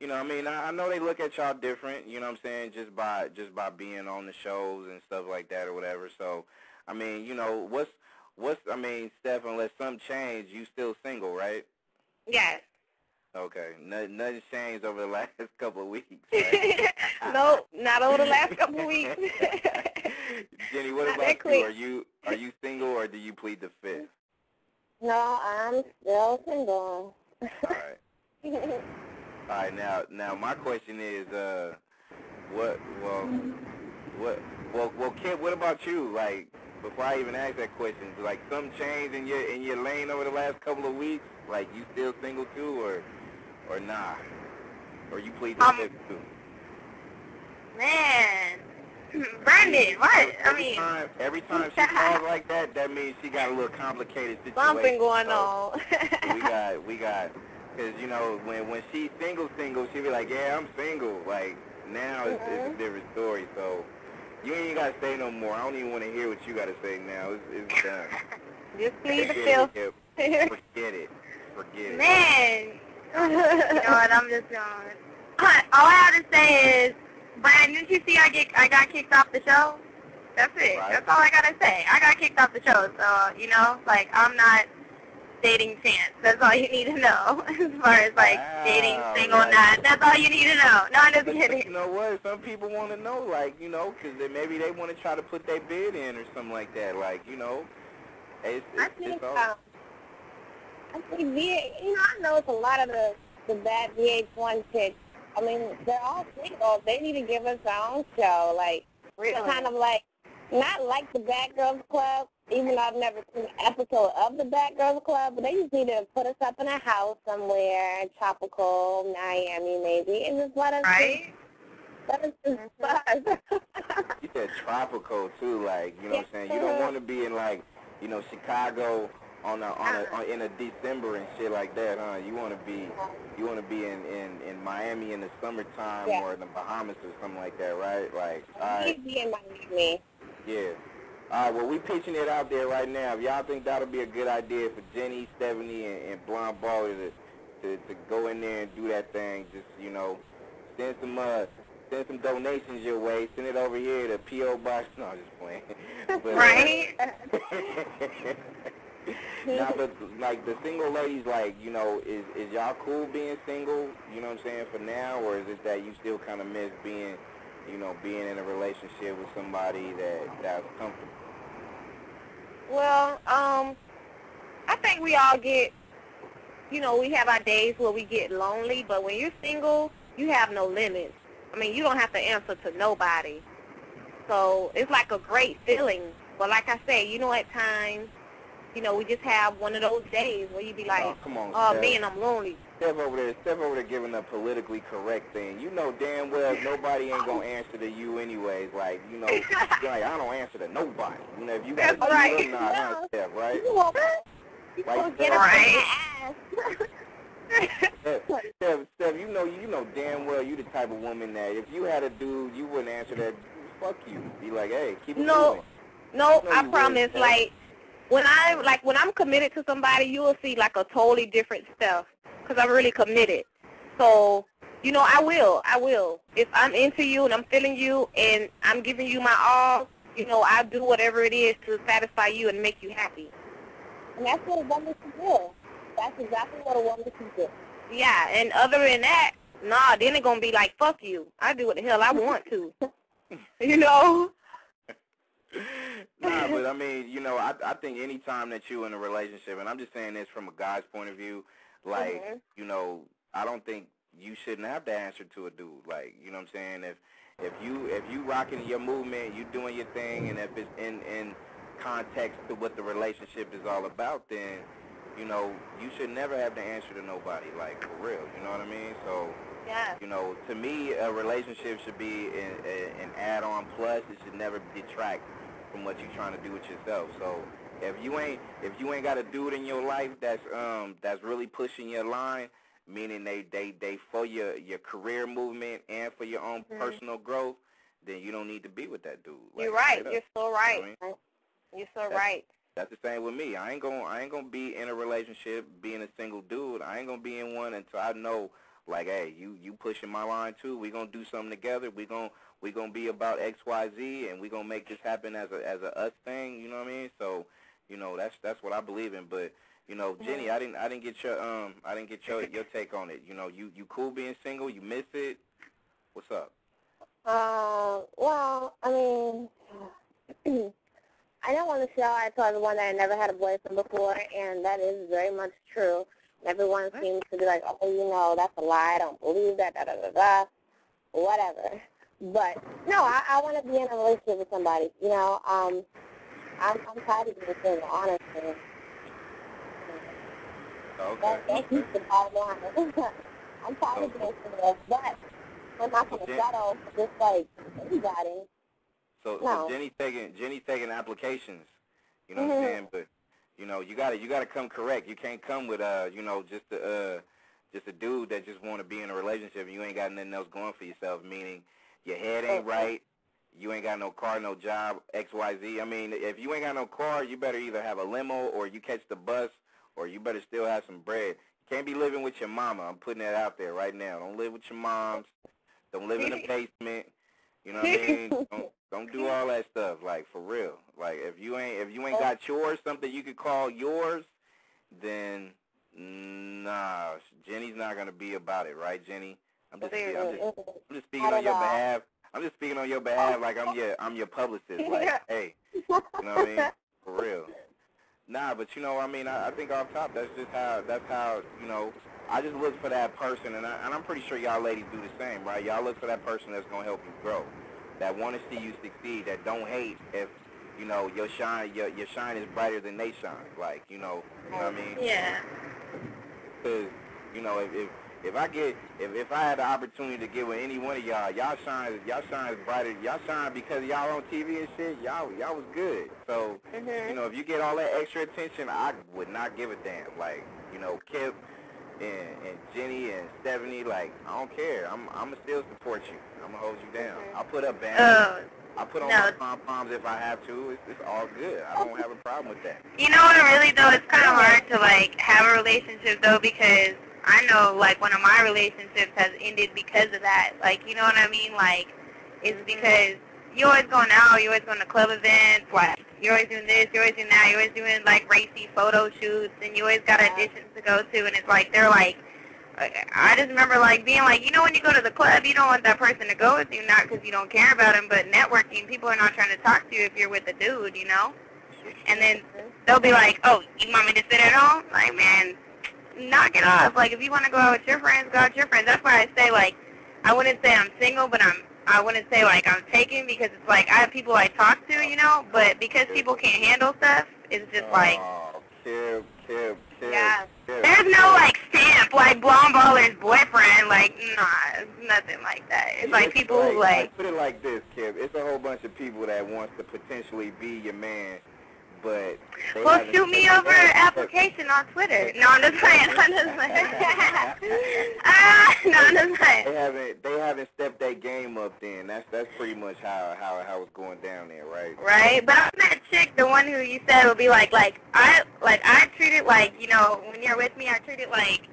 you know I mean I, I know they look at y'all different. You know what I'm saying just by just by being on the shows and stuff like that or whatever. So I mean you know what's what's I mean Steph unless some change you still single right? yes Okay. Nothing, nothing's changed over the last couple of weeks. Right? no, not over the last couple of weeks. Jenny, what Not about you? quick. Are you are you single or do you plead the fifth? no, I'm still single. All right. All right. Now, now my question is, uh, what? Well, what? Well, well, Kid, what about you? Like, before I even ask that question, like, some change in your in your lane over the last couple of weeks? Like, you still single too, or or nah? Or you plead the Um, fifth too? man Brandon, what? I mean, time, every time she calls like that, that means she got a little complicated situation. Something going So, on. we got, we got, because you know when when she's single, single, she be like, yeah, I'm single. Like now it's, it's a mm-hmm. different story. So you ain't gotta say no more. I don't even want to hear what you gotta say now. It's, it's done. Just plead the Forget it. Forget it. Forget it. man, you know what? I'm just going. All I have to say is, Brandon, didn't you see I get I got kicked off the show? That's it. Right. That's all I gotta say. I got kicked off the show, so you know, like I'm not dating Chance. That's all you need to know as far as like dating, single, right. not. That's all you need to know. No, I'm just But, but kidding. you know what? Some people want to know, like, you know, because they maybe they want to try to put their bid in or something like that. Like, you know, it's, I think, it's all, um, I think V, you know, I know it's a lot of the the bad VH1 chicks. I mean, they're all single. They need to give us our own show, like Really? kind of like not like the Bad Girls Club. Even though I've never seen an episode of the Bad Girls Club, but they just need to put us up in a house somewhere, tropical, Miami maybe, and just let us Right? let us just mm-hmm. buzz. you said tropical too, like, you know what I'm saying? You don't want to be in, like, you know, Chicago on a, on a, on, in a December and shit like that, huh? You want to be, you want to be in, in, in Miami in the summertime Yeah. or in the Bahamas or something like that, right? Like, all right. He'd be in Miami. Yeah. All right, well, we're pitching it out there right now. If y'all think that'll be a good idea for Jenny, Stephanie, and, and Blonde Baller to, to, to go in there and do that thing, just, you know, send some, uh, send some donations your way. Send it over here to P.O. Box. No, I'm just playing. But, uh, Right? nah, but, like, the single ladies, like, you know, is, is y'all cool being single, you know what I'm saying, for now? Or is it that you still kind of miss being, you know, being in a relationship with somebody that that's comfortable? Well, um, I think we all get you know, we have our days where we get lonely, but when you're single, you have no limits. I mean, you don't have to answer to nobody. So it's like a great feeling. But like I say, you know, at times, you know, we just have one of those days where you be like, oh, come on, oh man, I'm lonely. Steph over there, Steph over there giving a politically correct thing. You know damn well nobody ain't gonna answer to you anyways. Like, you know, like, I don't answer to nobody. You know, if you got That's to right. do nah, Steph, right? You want you Like, gonna get Right. in my ass. Steph, Steph, Steph, you know, you know damn well you the type of woman that if you had a dude, you wouldn't answer that. Fuck you. Be like, hey, keep it No. moving. No, No, I you promise. wouldn't, Like when I like when I'm committed to somebody, you will see like a totally different stuff because I'm really committed. So you know, I will. I will. If I'm into you and I'm feeling you and I'm giving you my all, you know, I'll do whatever it is to satisfy you and make you happy. And that's what a woman should do. That's exactly what a woman should do. Yeah, and other than that, nah, then it's gonna be like, fuck you. I do what the hell I want to. you know? nah, but I mean, you know, I I think any time that you in a relationship, and I'm just saying this from a guy's point of view, like, Mhm. you know, I don't think you shouldn't have to answer to a dude. Like, you know what I'm saying? If if you if you rocking your movement, you doing your thing, and if it's in in context to what the relationship is all about, then you know you should never have to answer to nobody. Like for real, you know what I mean? So Yeah. you know, to me, a relationship should be an, an add-on plus. It should never detract from what you're trying to do with yourself. So if you ain't if you ain't got a dude in your life that's um that's really pushing your line, meaning they they they for your your career movement and for your own Mhm. personal growth, then you don't need to be with that dude. Like, You're right. You're so You know right. I mean? You're so That's- right. That's the same with me. I ain't gonna I ain't gonna be in a relationship being a single dude. I ain't gonna be in one until I know like, hey, you you pushing my line too. We gonna do something together. We gonna we gonna be about X Y Z, and we gonna make this happen as a as a us thing. You know what I mean? So, you know that's that's what I believe in. But you know, Jenny, I didn't I didn't get your um I didn't get your your take on it. You know, you you cool being single? You miss it? What's up? Uh, well, I mean, I don't want to show I told everyone that I never had a boyfriend before, and that is very much true. Everyone seems to be like, oh, you know, that's a lie. I don't believe that, da da da da, whatever. But no, I, I want to be in a relationship with somebody. You know, um, I'm I'm tired of you being single, honestly. Okay. That, that's okay. the bottom line. I'm tired of being single, but I'm not going to Okay. settle just like anybody. So, No. so Jenny's taking Jenny's taking applications. You know what I'm Mhm. saying? But you know, you gotta you gotta come correct. You can't come with uh, you know, just a uh just a dude that just wanna be in a relationship and you ain't got nothing else going for yourself, meaning your head ain't right, you ain't got no car, no job, XYZ. I mean, if you ain't got no car, you better either have a limo or you catch the bus or you better still have some bread. You can't be living with your mama. I'm putting that out there right now. Don't live with your moms. Don't live in the basement. You know what I mean? Don't don't do all that stuff. Like for real. Like if you ain't if you ain't got yours, something you could call yours, then nah, Jenny's not gonna be about it, right, Jenny? I'm just, I'm just, I'm just speaking on your behalf. I'm just speaking on your behalf, like I'm your I'm your publicist. Like, hey, you know what I mean? For real. Nah, but you know, I mean, I, I think off top, that's just how that's how you know. I just look for that person, and, I, and I'm pretty sure y'all ladies do the same, right? Y'all look for that person that's gonna help you grow, that want to see you succeed, that don't hate if you know your shine your your shine is brighter than they shine. Like you know, you know what I mean? Yeah. Because you know, if, if if I get if if I had the opportunity to get with any one of y'all, y'all shine y'all shine is brighter. Y'all shine because y'all on TV and shit. Y'all y'all was good. So Mhm. you know, if you get all that extra attention, I would not give a damn. Like you know, Kip and and Jenny and Stephanie, like I don't care. I'm I'm gonna still support you. I'm gonna hold you down. I'll put up banners. Oh, I'll put on no. my pom poms if I have to. It's, it's all good. I don't have a problem with that. You know what, really though, it's kind of hard to like have a relationship though because I know like one of my relationships has ended because of that. Like, you know what I mean? Like, it's because you're always going out, you're always going to club events, like you're always doing this, you're always doing that, you're always doing like racy photo shoots, and you always got auditions to go to, and it's like they're like. I just remember like being like, you know, when you go to the club, you don't want that person to go with you, not because you don't care about him, but networking. People are not trying to talk to you if you're with a dude, you know. And then they'll be like, oh, you want me to sit at home? Like, man, knock it ah. off. Like, if you want to go out with your friends, go out with your friends. That's why I say, like, I wouldn't say I'm single, but I'm, I wouldn't say, like, I'm taken because it's like I have people I talk to, you know, but because people can't handle stuff, it's just oh, like... Oh, Kip, Kip, Kip, Yeah. Kip, There's no, like, stamp, like, blonde baller's boyfriend. Like, nah, it's nothing like that. It's like people who, like... Put it like this, Kip. It's a whole bunch of people that wants to potentially be your man, but... Well, shoot me over an application on Twitter. No, I'm just playing. I'm just playing. ah, no, I'm just They haven't they haven't stepped that game up then. That's that's pretty much how how how it's going down there, right? Right, but I'm that chick, the one who you said would be like, like I, like I treat it like, you know, when you're with me, I treat it like,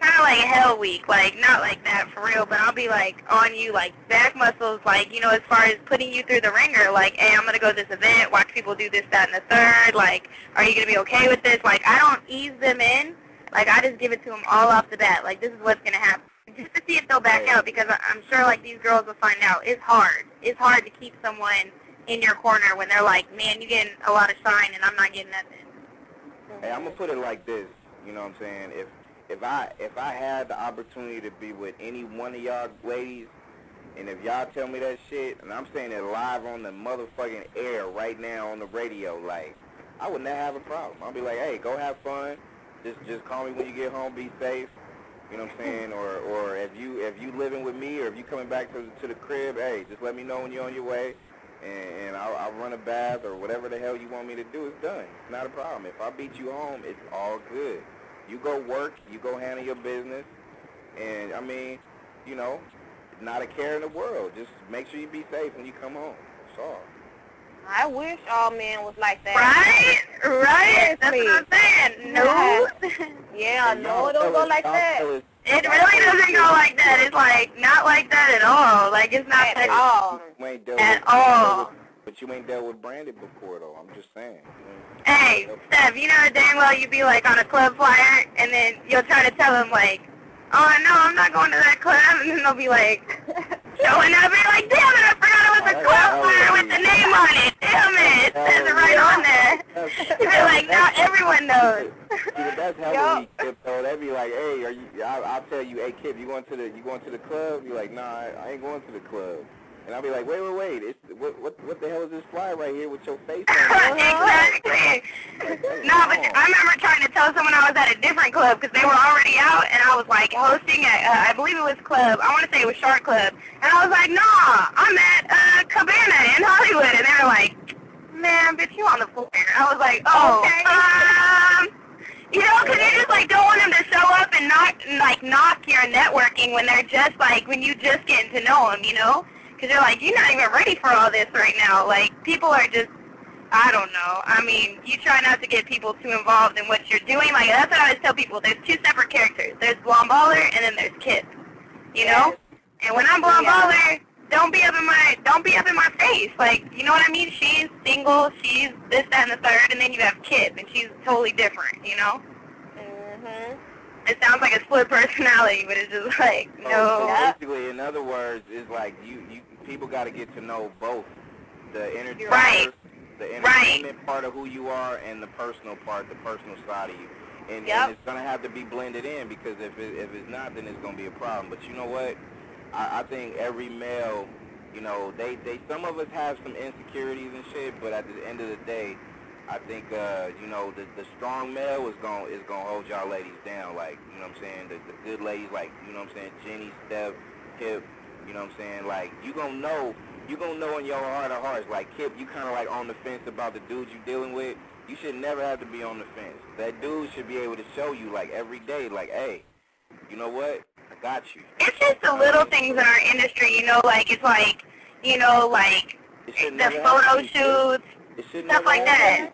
kind of like Hell Week, like not like that for real, but I'll be like on you, like back muscles, like you know, as far as putting you through the ringer, like, hey, I'm gonna go to this event, watch people do this, that, and the third, like, are you gonna be okay with this? Like, I don't ease them in, like I just give it to them all off the bat, like this is what's gonna happen. Just to see if they'll back out, because I'm sure like these girls will find out. It's hard. It's hard to keep someone in your corner when they're like, man, you getting a lot of shine and I'm not getting nothing. Hey, I'm gonna put it like this. You know what I'm saying? If if I if I had the opportunity to be with any one of y'all ladies, and if y'all tell me that shit, and I'm saying it live on the motherfucking air right now on the radio, like I would not have a problem. I'll be like, hey, go have fun. Just just call me when you get home. Be safe. You know what I'm saying? Or or if you if you living with me or if you coming back to to the crib, hey, just let me know when you're on your way, and, and I'll, I'll run a bath or whatever the hell you want me to do. It's done. It's not a problem. If I beat you home, it's all good. You go work. You go handle your business, and I mean, you know, not a care in the world. Just make sure you be safe when you come home. That's all. I wish all men was like that. Right? Right? That's what I'm saying. No. Yeah, Hey, no, it don't go like that. it really doesn't go like that. It's like not like that at all. Like it's not At that all. You At all. But you ain't dealt with Brandon before, though. I'm just saying. Hey, Steph, you know how damn well you be like on a club flyer and then you'll try to tell them like, oh no, I'm not going to that club and then they'll be like showing up and be like, damn it, I forgot it was a club oh, flyer with the name on it. Damn it, it says it right on there. You be like, now everyone knows. That's hella weak, Kip, though. They'd be like, hey, are you? I, I'll tell you, hey, Kip, you going to the you going to the club? You're like, nah, I, I ain't going to the club. And I'll be like, wait, wait, wait. It's what what what the hell is this flyer right here with your face on it? exactly. No, but I remember trying to tell someone I was at a different club because they were already out, and I was like hosting at, uh, I believe it was club. I want to say it was Shark Club, and I was like, Nah, I'm at uh, Cabana in Hollywood, and they were like, Man, bitch, you on the floor. I was like, Oh, Okay. um. You know, 'cause they just like don't want them to show up and knock like knock your networking when they're just like when you just getting to know them, you know? Because they're like, you're not even ready for all this right now. Like people are just, I don't know. I mean, you try not to get people too involved in what you're doing. Like that's what I always tell people. There's two separate characters. There's blonde baller and then there's Kip. You know? And when I'm blonde Yeah. baller, don't be up in my don't be up in my face. Like you know what I mean? She's single. She's this, that, and the third. And then you have Kip, and she's totally different. You know? Mhm. It sounds like a split personality, but it's just like So, no. so basically, in other words, it's like you you people got to get to know both the entertainment, Right. the Right. part of who you are, and the personal part, the personal side of you. And, Yep. and it's gonna have to be blended in because if it, if it's not, then it's gonna be a problem. But you know what? I, I think every male, you know, they they some of us have some insecurities and shit, but at the end of the day, I think uh, you know the the strong male is going is gonna hold y'all ladies down. Like you know what I'm saying, the, the good ladies like you know what I'm saying, Jenny, Steph, Kip. You know what I'm saying? Like you gonna know you gonna know in your heart of hearts. Like Kip, you kind of like on the fence about the dudes you dealing with. You should never have to be on the fence. That dude should be able to show you like every day, like, hey, you know what? I got you. It's just the little things in our industry, you know, like it's like, you know, like the photo shoots, stuff like that.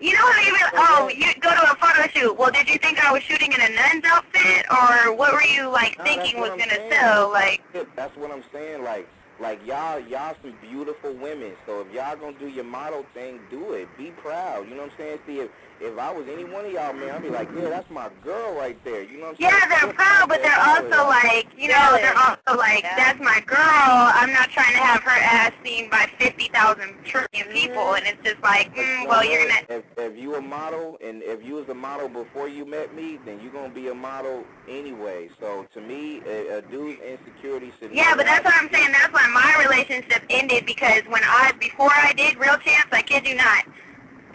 You know how even oh, you go to a photo shoot. Well, did you think I was shooting in a nun's outfit, or what were you like No, thinking was gonna saying. sell? Like, That's what I'm saying. Like, like y'all, y'all some beautiful women. So if y'all gonna do your model thing, do it. Be proud. You know what I'm saying? See, if if I was any one of y'all, man, I'd be like, yeah, that's my girl right there. You know what I'm yeah, saying? Yeah, they're proud, but they're also like, you know, they're also like, that's my girl. I'm not trying to have her ass seen by 50,000 trillion people, and it's just like, mm, well, you're gonna. If if you a model, and if you was a model before you met me, then you're gonna be a model anyway. So to me, a, a dude's insecurity should. Yeah, but that's what I'm saying. That's why my relationship ended because when I before I did Real Chance, I kid you not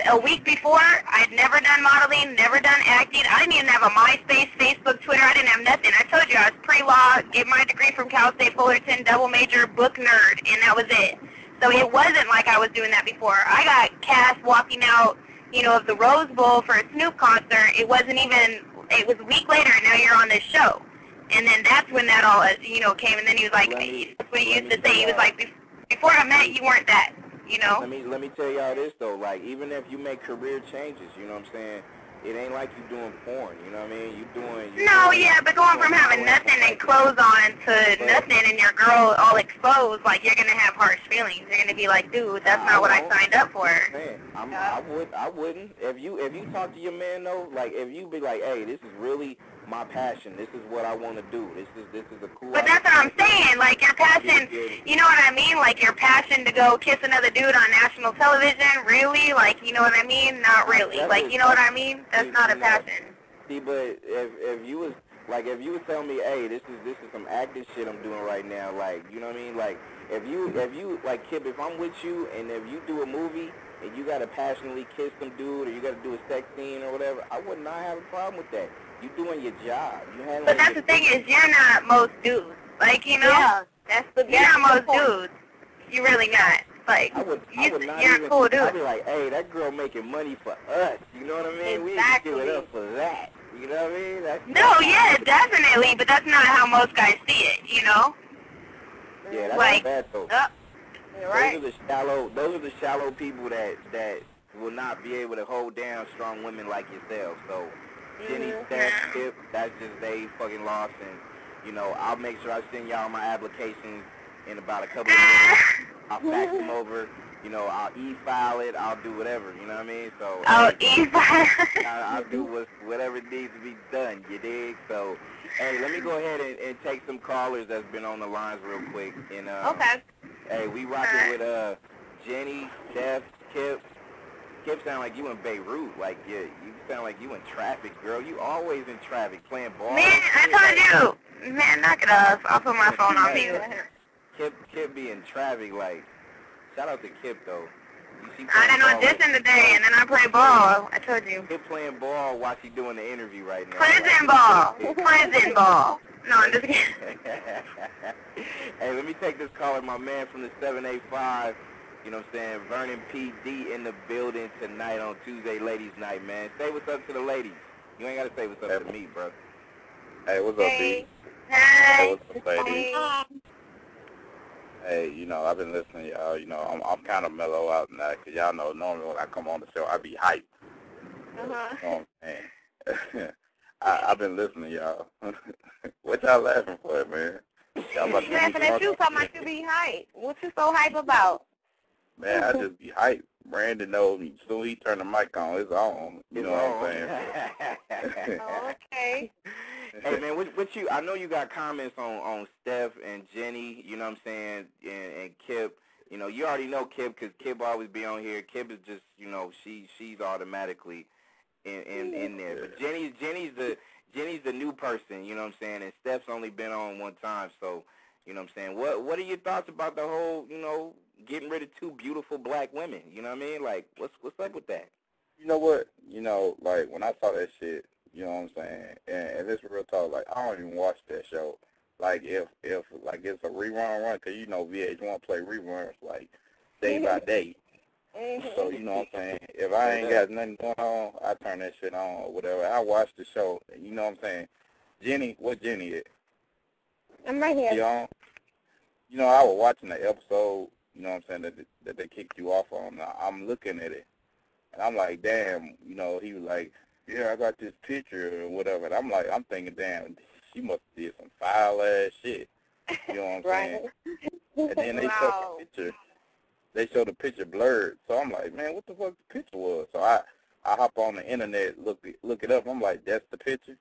a week before, I'd never done modeling, never done acting. I didn't even have a MySpace, Facebook, Twitter. I didn't have nothing. I told you I was pre-law, get my degree from Cal State Fullerton, double major, book nerd, and that was it. So it wasn't like I was doing that before. I got cast walking out, you know, of the Rose Bowl for a Snoop concert. It wasn't even, it was a week later, and now you're on this show. And then that's when that all, you know, came. And then he was like, that's what he used to say. He was like, before I met, you weren't that you know. Let me let me tell y'all this though, like even if you make career changes, you know what I'm saying, it ain't like you doing porn, you know what I mean? You doing you No, doing, yeah, but going from having nothing and clothes on to but, nothing and your girl all exposed, like you're gonna have harsh feelings. You're gonna be like, dude, that's not what I signed up for. Man, I'm, yeah. I would I wouldn't. If you if you talk to your man though, like if you be like, hey, this is really my passion. This is what I want to do. This is this is a cool. But that's what I'm saying. Like your passion, you know what I mean? Like your passion to go kiss another dude on national television. Really? Like you know what I mean? Not really. like you know what I mean? That's not a passion. See, but if if you was like if you would tell me, hey, this is this is some active shit I'm doing right now. Like you know what I mean? Like if you if you like Kip, if I'm with you and if you do a movie and you gotta passionately kiss some dude or you gotta do a sex scene or whatever, I would not have a problem with that. You doing your job. You handling But that's the thing is, you're not most dudes. Like you know, yeah, that's the you're not most point. dudes. You're really not. Like I would, you, I would not you're even, a cool dude. I'd be like, hey, that girl making money for us. You know what I mean? Exactly. We need to give it up for that. You know what I mean? That's, no, that's yeah, definitely, but that's not how most guys see it. You know. Yeah, that's like, bad though. Uh, right. Those are the shallow. Those are the shallow people that that will not be able to hold down strong women like yourself. So Jenny, mm-hmm. Steph, Kip, that's just they fucking lost. And, you know, I'll make sure I send y'all my applications in about a couple of minutes. I'll fax them over. You know, I'll e-file it. I'll do whatever. You know what I mean? So oh, e-file. I'll do what, whatever needs to be done. You dig? So, hey, let me go ahead and, and take some callers that's been on the lines real quick. And uh, okay. Hey, we rocking right. with uh Jenny, Steph, Kip, Kip sound like you in Beirut. Like yeah, you sound like you in traffic, girl. You always in traffic playing ball. Man, I told you. Man, knock it off. I'll put my phone on mute. Kip, Kip be in traffic. Like, shout out to Kip though. I didn't audition today, and then I play ball. I told you. Kip playing ball while she doing the interview right now. Prison ball. Prison ball. No, I'm just kidding. hey, let me take this caller, my man from the 785. You know what I'm saying? Vernon PD in the building tonight on Tuesday Ladies Night, man. Say what's up to the ladies. You ain't got to say what's up hey. to me, bro. Hey, what's up, hey. B? Hey. Hey, what's up, ladies? Hey. hey, you know, I've been listening y'all. You know, I'm, I'm kind of mellow out now because y'all know normally when I come on the show, I be hyped. Uh-huh. You know what I'm saying? I, I've been listening y'all. what y'all laughing for, man? Y'all about laughing at you, talking about you be hype. What you so hype about? Man, I just be hyped. Brandon knows me. Soon he turn the mic on, it's on. You know what I'm saying? oh, okay. hey man, what, what you? I know you got comments on on Steph and Jenny. You know what I'm saying? And, and Kip. You know, you already know Kip because Kip always be on here. Kip is just, you know, she she's automatically in in, in there. But Jenny's Jenny's the Jenny's the new person. You know what I'm saying? And Steph's only been on one time, so you know what I'm saying. What what are your thoughts about the whole, you know, getting rid of two beautiful black women. You know what I mean? Like, what's what's up with that? You know what? You know, like when I saw that shit, you know what I'm saying, and, and it's real talk. Like I don't even watch that show. Like if if like it's a rerun run, cause you know VH1 play reruns like day by mm-hmm. day. Mm-hmm. So you know what I'm saying. If I ain't got nothing going on, I turn that shit on or whatever. I watch the show. You know what I'm saying. Jenny, what Jenny is? I'm right here. You know, you know, I was watching the episode you know what I'm saying, that that they kicked you off on. I'm looking at it, and I'm like, damn, you know, he was like, yeah, I got this picture or whatever. And I'm like, I'm thinking, damn, she must have did some foul ass shit. You know what I'm right. saying? and then they Wow. showed the picture. They showed the picture blurred, so I'm like, man, what the fuck the picture was? So I I hop on the internet, look look it up. I'm like, that's the picture.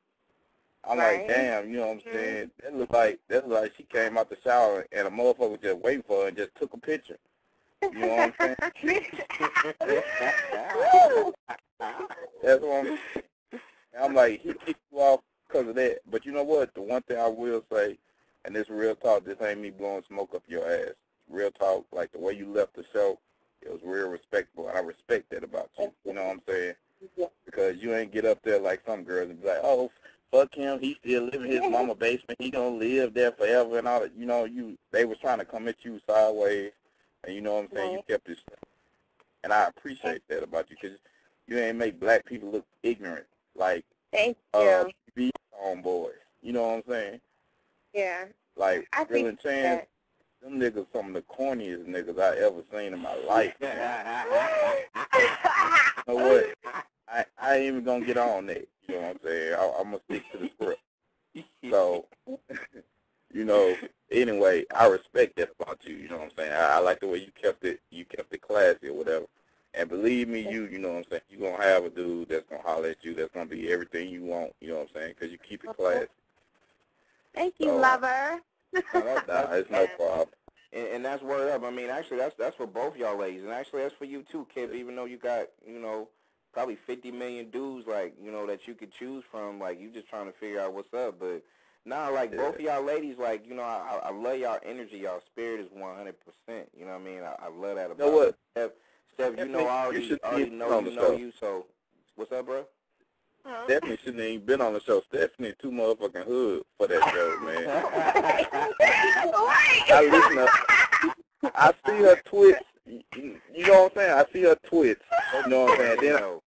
I'm Right. like, damn, you know what I'm Mhm. saying? That look like that look like she came out the shower and a motherfucker was just waiting for her and just took a picture. You know what I'm saying? That's what I'm. I'm like, he kicked you off because of that. But you know what? The one thing I will say, and this real talk, this ain't me blowing smoke up your ass. Real talk, like the way you left the show, it was real respectful, and I respect that about you. You know what I'm saying? Because you ain't get up there like some girls and be like, oh, fuck him, he still living in his mama basement, he gonna live there forever and all that. You know, you they was trying to come at you sideways, and you know what I'm saying? You kept it. And I appreciate that about you, because you ain't make black people look ignorant like Thank you. uh TV homeboys. You know what I'm saying? yeah. Like I Bill think and Chance, them niggas some of the corniest niggas I ever seen in my life. Man. You know what? I I ain't even gonna get on that. You know what I'm saying? I, I'm gonna stick to the script. So, you know, anyway, I respect that about you. You know what I'm saying? I, I like the way you kept it. You kept it classy or whatever. And believe me, you, you know what I'm saying. You gonna have a dude that's gonna holler at you. That's gonna be everything you want. You know what I'm saying? Because you keep it classy. Thank you, So- lover. No, that- Nah, it's no problem. And, and that's word up. I mean, actually, that's that's for both y'all ladies, and actually, that's for you too, Kip. Even though you got, you know, probably 50 million dudes, like, you know, that you could choose from, like, you just trying to figure out what's up. But nah, like both of y'all ladies, like, you know, I I I love y'all energy. Y'all spirit is 100. percent You know what I mean? I, I love that about know what? you. Steph, Steph, you know, I you already should already know on you know show. you. So, what's up, bro? Stephanie shouldn't even been on the show. Stephanie too motherfucking hood for that show, man. I listen to, I see her twits. You you know what I'm saying? I see her twits. You know what I'm saying? Then know.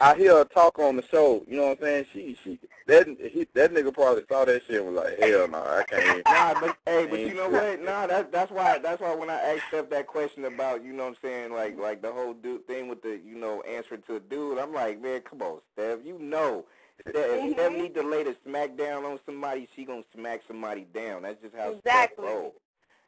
I hear her talk on the show. You know what I'm saying? She, she, that, he, that nigga probably saw that shit and was like, hell no, I can't. Even. Nah, but hey, but you know true. what? Nah, that's that's why that's why when I asked Steph that question about, you know what I'm saying, like like the whole dude thing with the, you know, answer to a dude, I'm like, man, come on, Steph, you know. Steph, if Steph mm-hmm. need to lay the smack down on somebody, she gonna smack somebody down. That's just how Exactly. Steph roll.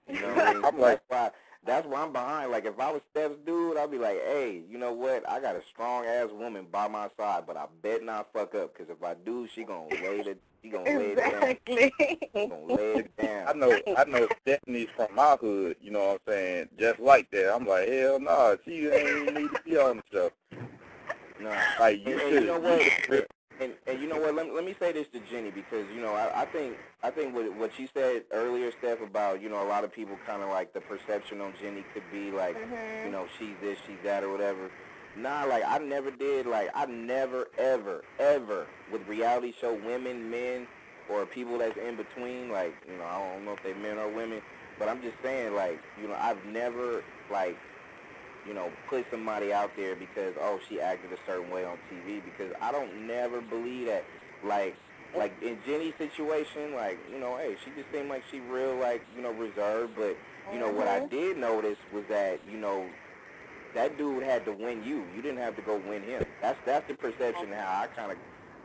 You know what I mean? I'm like- that's why that's why I'm behind. Like if I was Steph's dude, I'd be like, hey, you know what? I got a strong ass woman by my side, but I bet not fuck up, cause if I do, she gonna lay the she gonna lay it down. Exactly. She gonna lay it down. I know, I know Stephanie's from my hood. You know what I'm saying? Just like that. I'm like, hell no, she ain't even need to be on the show. Nah. Like you And, and should. you know what? And, and you know what? Let me, let me say this to Jenny because you know I, I think I think what what she said earlier, Steph, about you know a lot of people kind of like the perception on Jenny could be like mm-hmm. you know she's this, she's that, or whatever. Nah, like I never did. Like I never, ever, ever with reality show women, men, or people that's in between. Like you know I don't know if they men or women, but I'm just saying like you know I've never like you know, put somebody out there because oh she acted a certain way on TV because I don't never believe that like like in Jenny's situation like you know hey she just seemed like she real like you know reserved but you know what I mm-hmm. did notice was that you know that dude had to win you. You didn't have to go win him. That's that's the perception how I kind of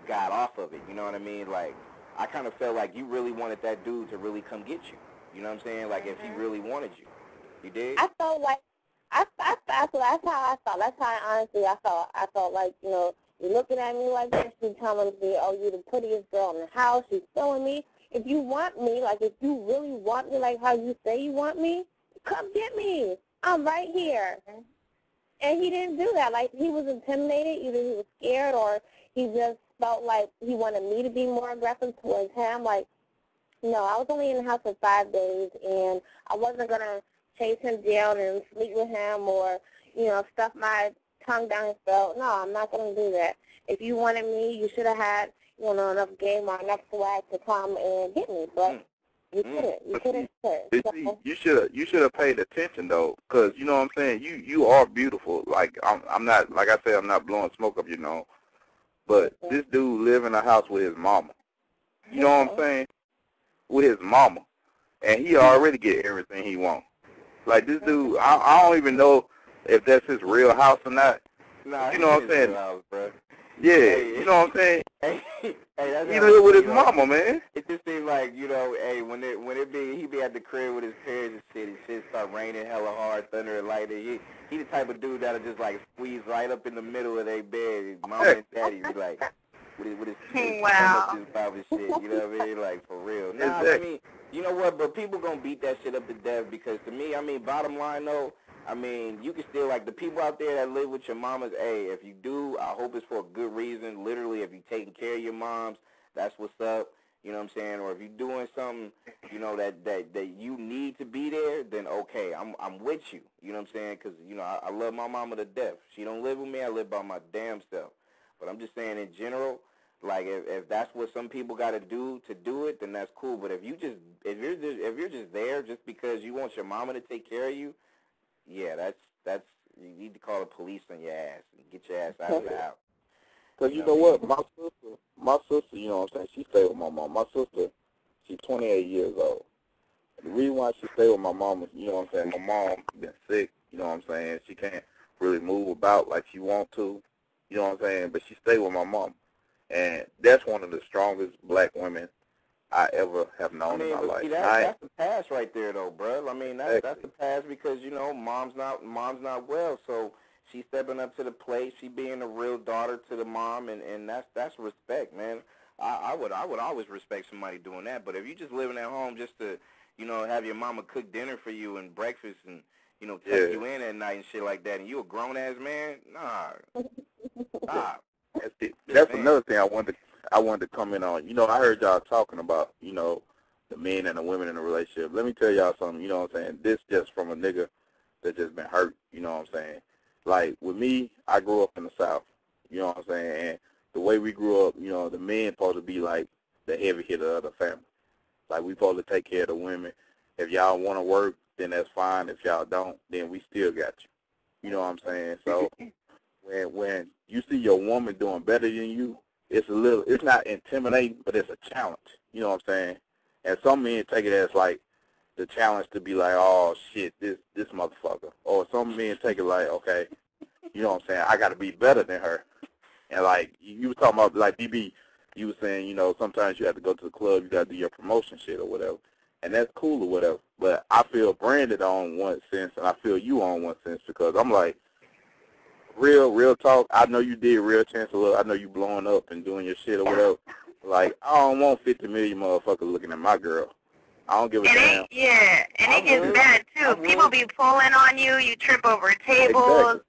got off of it you know what I mean? Like I kind of felt like you really wanted that dude to really come get you. You know what I'm saying? Like if he mm-hmm. really wanted you. You did I felt like I, I, I, that's how I felt. That's how I honestly I felt. I felt like you know you're looking at me like this. You're telling me, oh, you're the prettiest girl in the house. You're me. If you want me, like if you really want me, like how you say you want me, come get me. I'm right here. And he didn't do that. Like he was intimidated. Either he was scared or he just felt like he wanted me to be more aggressive towards him. Like no, I was only in the house for five days, and I wasn't gonna chase him down and sleep with him or, you know, stuff my tongue down his throat. No, I'm not going to do that. If you wanted me, you should have had, you know, enough game or enough swag to come and get me. But Mm. you Mm. couldn't. You couldn't. You see, you should have you should have paid attention though, cause you know what I'm saying. You you are beautiful. Like I'm I'm not like I said I'm not blowing smoke up, you know. But this dude live in a house with his mama. You know what I'm saying? With his mama, and he already get everything he want. Like this dude, I, I don't even know if that's his real house or not. Nah, You know what I'm saying? House, bro. Yeah, you know what I'm saying. Hey, hey, that's He live with his know, mama, man. It it just seems like you know, hey, when it when it be he be at the crib with his parents and shit, and shit start raining hella hard, thunder and lightning. He he the type of dude that'll just like squeeze right up in the middle of their bed. His mama and daddy be like. With his, with his, his wow. his mouth and shit, you know what I mean? Like for real. Nah, I mean, you know what? But people gonna beat that shit up to death because to me, I mean, bottom line though, I mean, you can still like the people out there that live with your mamas. Hey, if you do, I hope it's for a good reason. Literally, if you're taking care of your moms, that's what's up. You know what I'm saying? Or if you're doing something, you know that that that you need to be there, then okay, I'm I'm with you. You know what I'm saying? Because you know I, I love my mama to death. She don't live with me. I live by my damn self. But I'm just saying in general, like if, if that's what some people got to do to do it, then that's cool. But if you just if you're just if you're just there just because you want your mama to take care of you, yeah, that's that's you need to call the police on your ass and get your ass out of the house. Cause you know what, my sister, my sister, you know what I'm saying, she stayed with my mom. My sister, she's 28 years old. The reason why she stayed with my mom is, you know what I'm saying, my mom been sick, you know what I'm saying, she can't really move about like she want to, you know what I'm saying, but she stayed with my mom. And that's one of the strongest black women I ever have known I mean, in my life. see, that, that's the past right there, though, bro. I mean, that's that's the past because you know, mom's not mom's not well, so she's stepping up to the plate. She being a real daughter to the mom, and and that's that's respect, man. I, I would I would always respect somebody doing that. But if you just living at home just to, you know, have your mama cook dinner for you and breakfast and you know, tuck Yeah. you in at night and shit like that, and you a grown ass man, nah, stop. That's, it. That's man. another thing I wanted to, I wanted to comment on. You know, I heard y'all talking about, you know, the men and the women in a relationship. Let me tell y'all something, you know what I'm saying? This just from a nigga that just been hurt, you know what I'm saying? Like with me, I grew up in the South, you know what I'm saying? And the way we grew up, you know, the men supposed to be like the heavy hitter of the family. Like we supposed to take care of the women. If y'all want to work, then that's fine. If y'all don't, then we still got you. You know what I'm saying? So when when you see your woman doing better than you, it's a little it's not intimidating, but it's a challenge. You know what I'm saying? And some men take it as like the challenge to be like, oh shit, this this motherfucker. Or some men take it like, okay, you know what I'm saying? I got to be better than her. And like you were talking about, like DB, you were saying, you know, sometimes you have to go to the club, you got to do your promotion shit or whatever, and that's cool or whatever. But I feel branded on one sense, and I feel you on one sense because I'm like, real, real talk. I know you did real chance of love. I know you blowing up and doing your shit or whatever. Like I don't want 50 million motherfuckers looking at my girl. I don't give a And damn. it, yeah, and I it gets would. bad I too. would. People be pulling on you. You trip over tables. Exactly.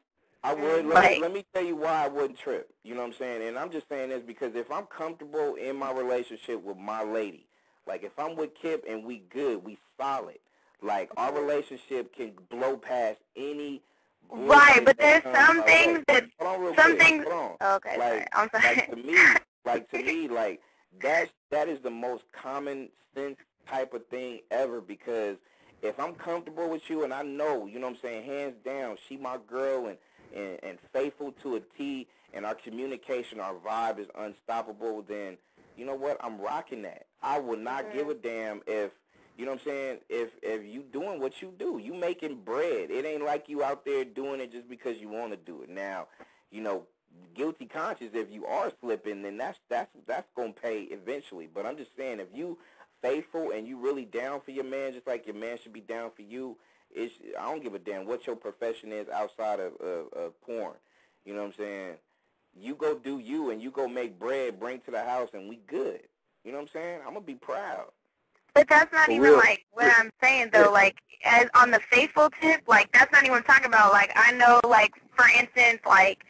I would. Let, Like- me, let me tell you why I wouldn't trip. You know what I'm saying? And I'm just saying this because if I'm comfortable in my relationship with my lady, like if I'm with Kip and we good, we solid. Like our relationship can blow past any. Right, but there's some our things that on some quick. things-. Okay, like, sorry. I'm sorry. like to me, like to me, like that that is the most common sense type of thing ever because if I'm comfortable with you and I know, you know what I'm saying, hands down, she my girl and and, and faithful to a T and our communication, our vibe is unstoppable, then you know what? I'm rocking that. I will not give a damn if you know what I'm saying, if if you doing what you do. You making bread. It ain't like you out there doing it just because you want to do it. Now, you know, guilty conscience if you are slipping then that's that's that's gonna pay eventually but i'm just saying if you faithful and you really down for your man just like your man should be down for you it's i don't give a damn what your profession is outside of, of, of porn you know what i'm saying you go do you and you go make bread bring to the house and we good you know what i'm saying i'm gonna be proud But that's not For even real. like what I'm saying though. Like as on the faithful tip, like that's not even what I'm talking about. Like I know, like for instance, like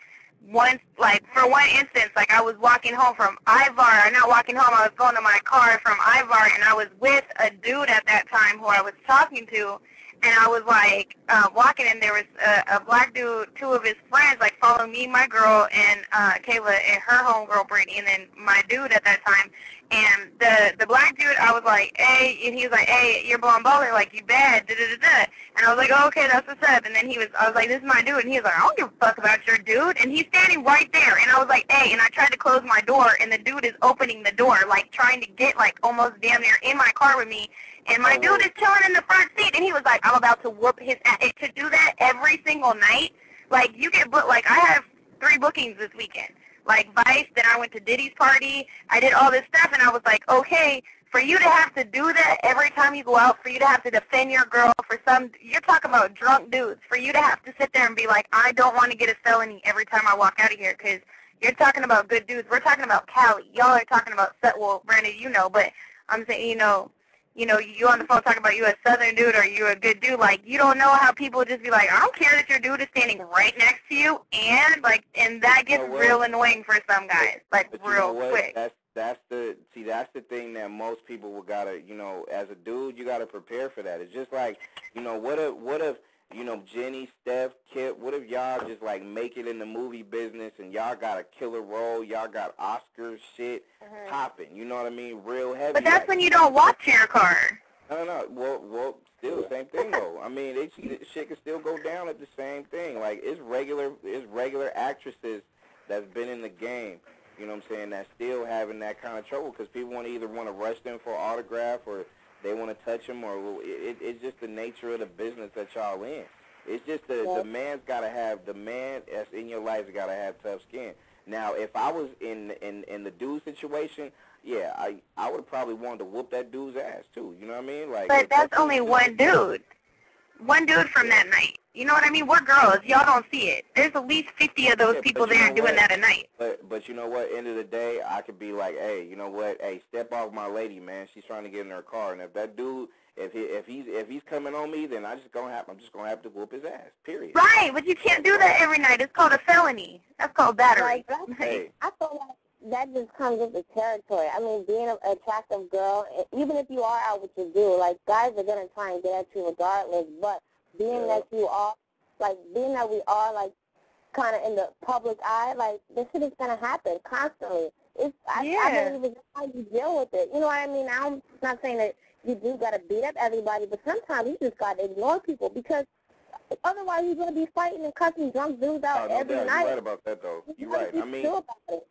once, like for one instance, like I was walking home from Ivar, not walking home, I was going to my car from Ivar, and I was with a dude at that time who I was talking to, and I was like uh, walking, and there was a, a black dude, two of his friends, like following me, my girl, and uh, Kayla, and her homegirl Brittany, and then my dude at that time. And the the black dude, I was like, hey, and he was like, hey, you're blonde baller, like you bad, da da da da. And I was like, oh, okay, that's what's up. And then he was, I was like, this is my dude, and he was like, I don't give a fuck about your dude. And he's standing right there, and I was like, hey, and I tried to close my door, and the dude is opening the door, like trying to get like almost damn near in my car with me. And my dude is chilling in the front seat, and he was like, I'm about to whoop his ass. To do that every single night, like you get booked. Like I have three bookings this weekend. Like Vice, then I went to Diddy's party. I did all this stuff, and I was like, okay, for you to have to do that every time you go out, for you to have to defend your girl for some, you're talking about drunk dudes, for you to have to sit there and be like, I don't want to get a felony every time I walk out of here because you're talking about good dudes. We're talking about Cali. Y'all are talking about, well, Brandon, you know, but I'm saying, you know, you know, you on the phone talking about you a southern dude or you a good dude, like you don't know how people just be like, I don't care that your dude is standing right next to you and like and that gets know what? real annoying for some guys. Like real quick. That's that's the see that's the thing that most people will gotta you know as a dude you gotta prepare for that. It's just like you know what if what if you know Jenny, Steph, Kip, what if y'all just like make it in the movie business and y'all got a killer role, y'all got Oscar shit mm-hmm. popping. You know what I mean? Real heavy. But that's like- when you don't watch your car. no, no, well, well, still same thing though. I mean, it, it shit can still go down at the same thing. Like it's regular, it's regular actresses that's been in the game. You know what I'm saying? That's still having that kind of trouble because people want to either want to rush them for autograph or they want to touch them or it, it's just the nature of the business that y'all in. It's just the the man's got to have the man that's in your life has got to have tough skin. Now, if I was in in in the dude situation, yeah, I I would probably wanted to whoop that dude's ass too. You know what I mean? Like, But that's only one dude. One dude from that night. You know what I mean? We're girls. Y'all don't see it. There's at least 50 of those Yeah, people there doing what? that a night. But but you know what? End of the day, I could be like, hey, you know what? Hey, step off my lady, man. She's trying to get in her car, and if that dude, if he if he's if he's coming on me, then I just gonna have I'm just gonna have to whoop his ass. Period. Right, but you can't do that every night. It's called a felony. That's called battery. Like, that's, Hey, I feel like that just comes with the territory. I mean, being an attractive girl, e- even if you are out with your dude, like guys are gonna try and get at you regardless. But being that you are, like being that we are like kind of in the public eye, like this shit is gonna happen constantly. It's I, I Yeah. believe it's how you deal with it. You know what I mean? I'm not saying that you do gotta beat up everybody, but sometimes you just gotta ignore people because otherwise you're gonna be fighting and cussing drunk dudes oh, out no every doubt, night. you're right about that though. You You're right. I mean, chill about it.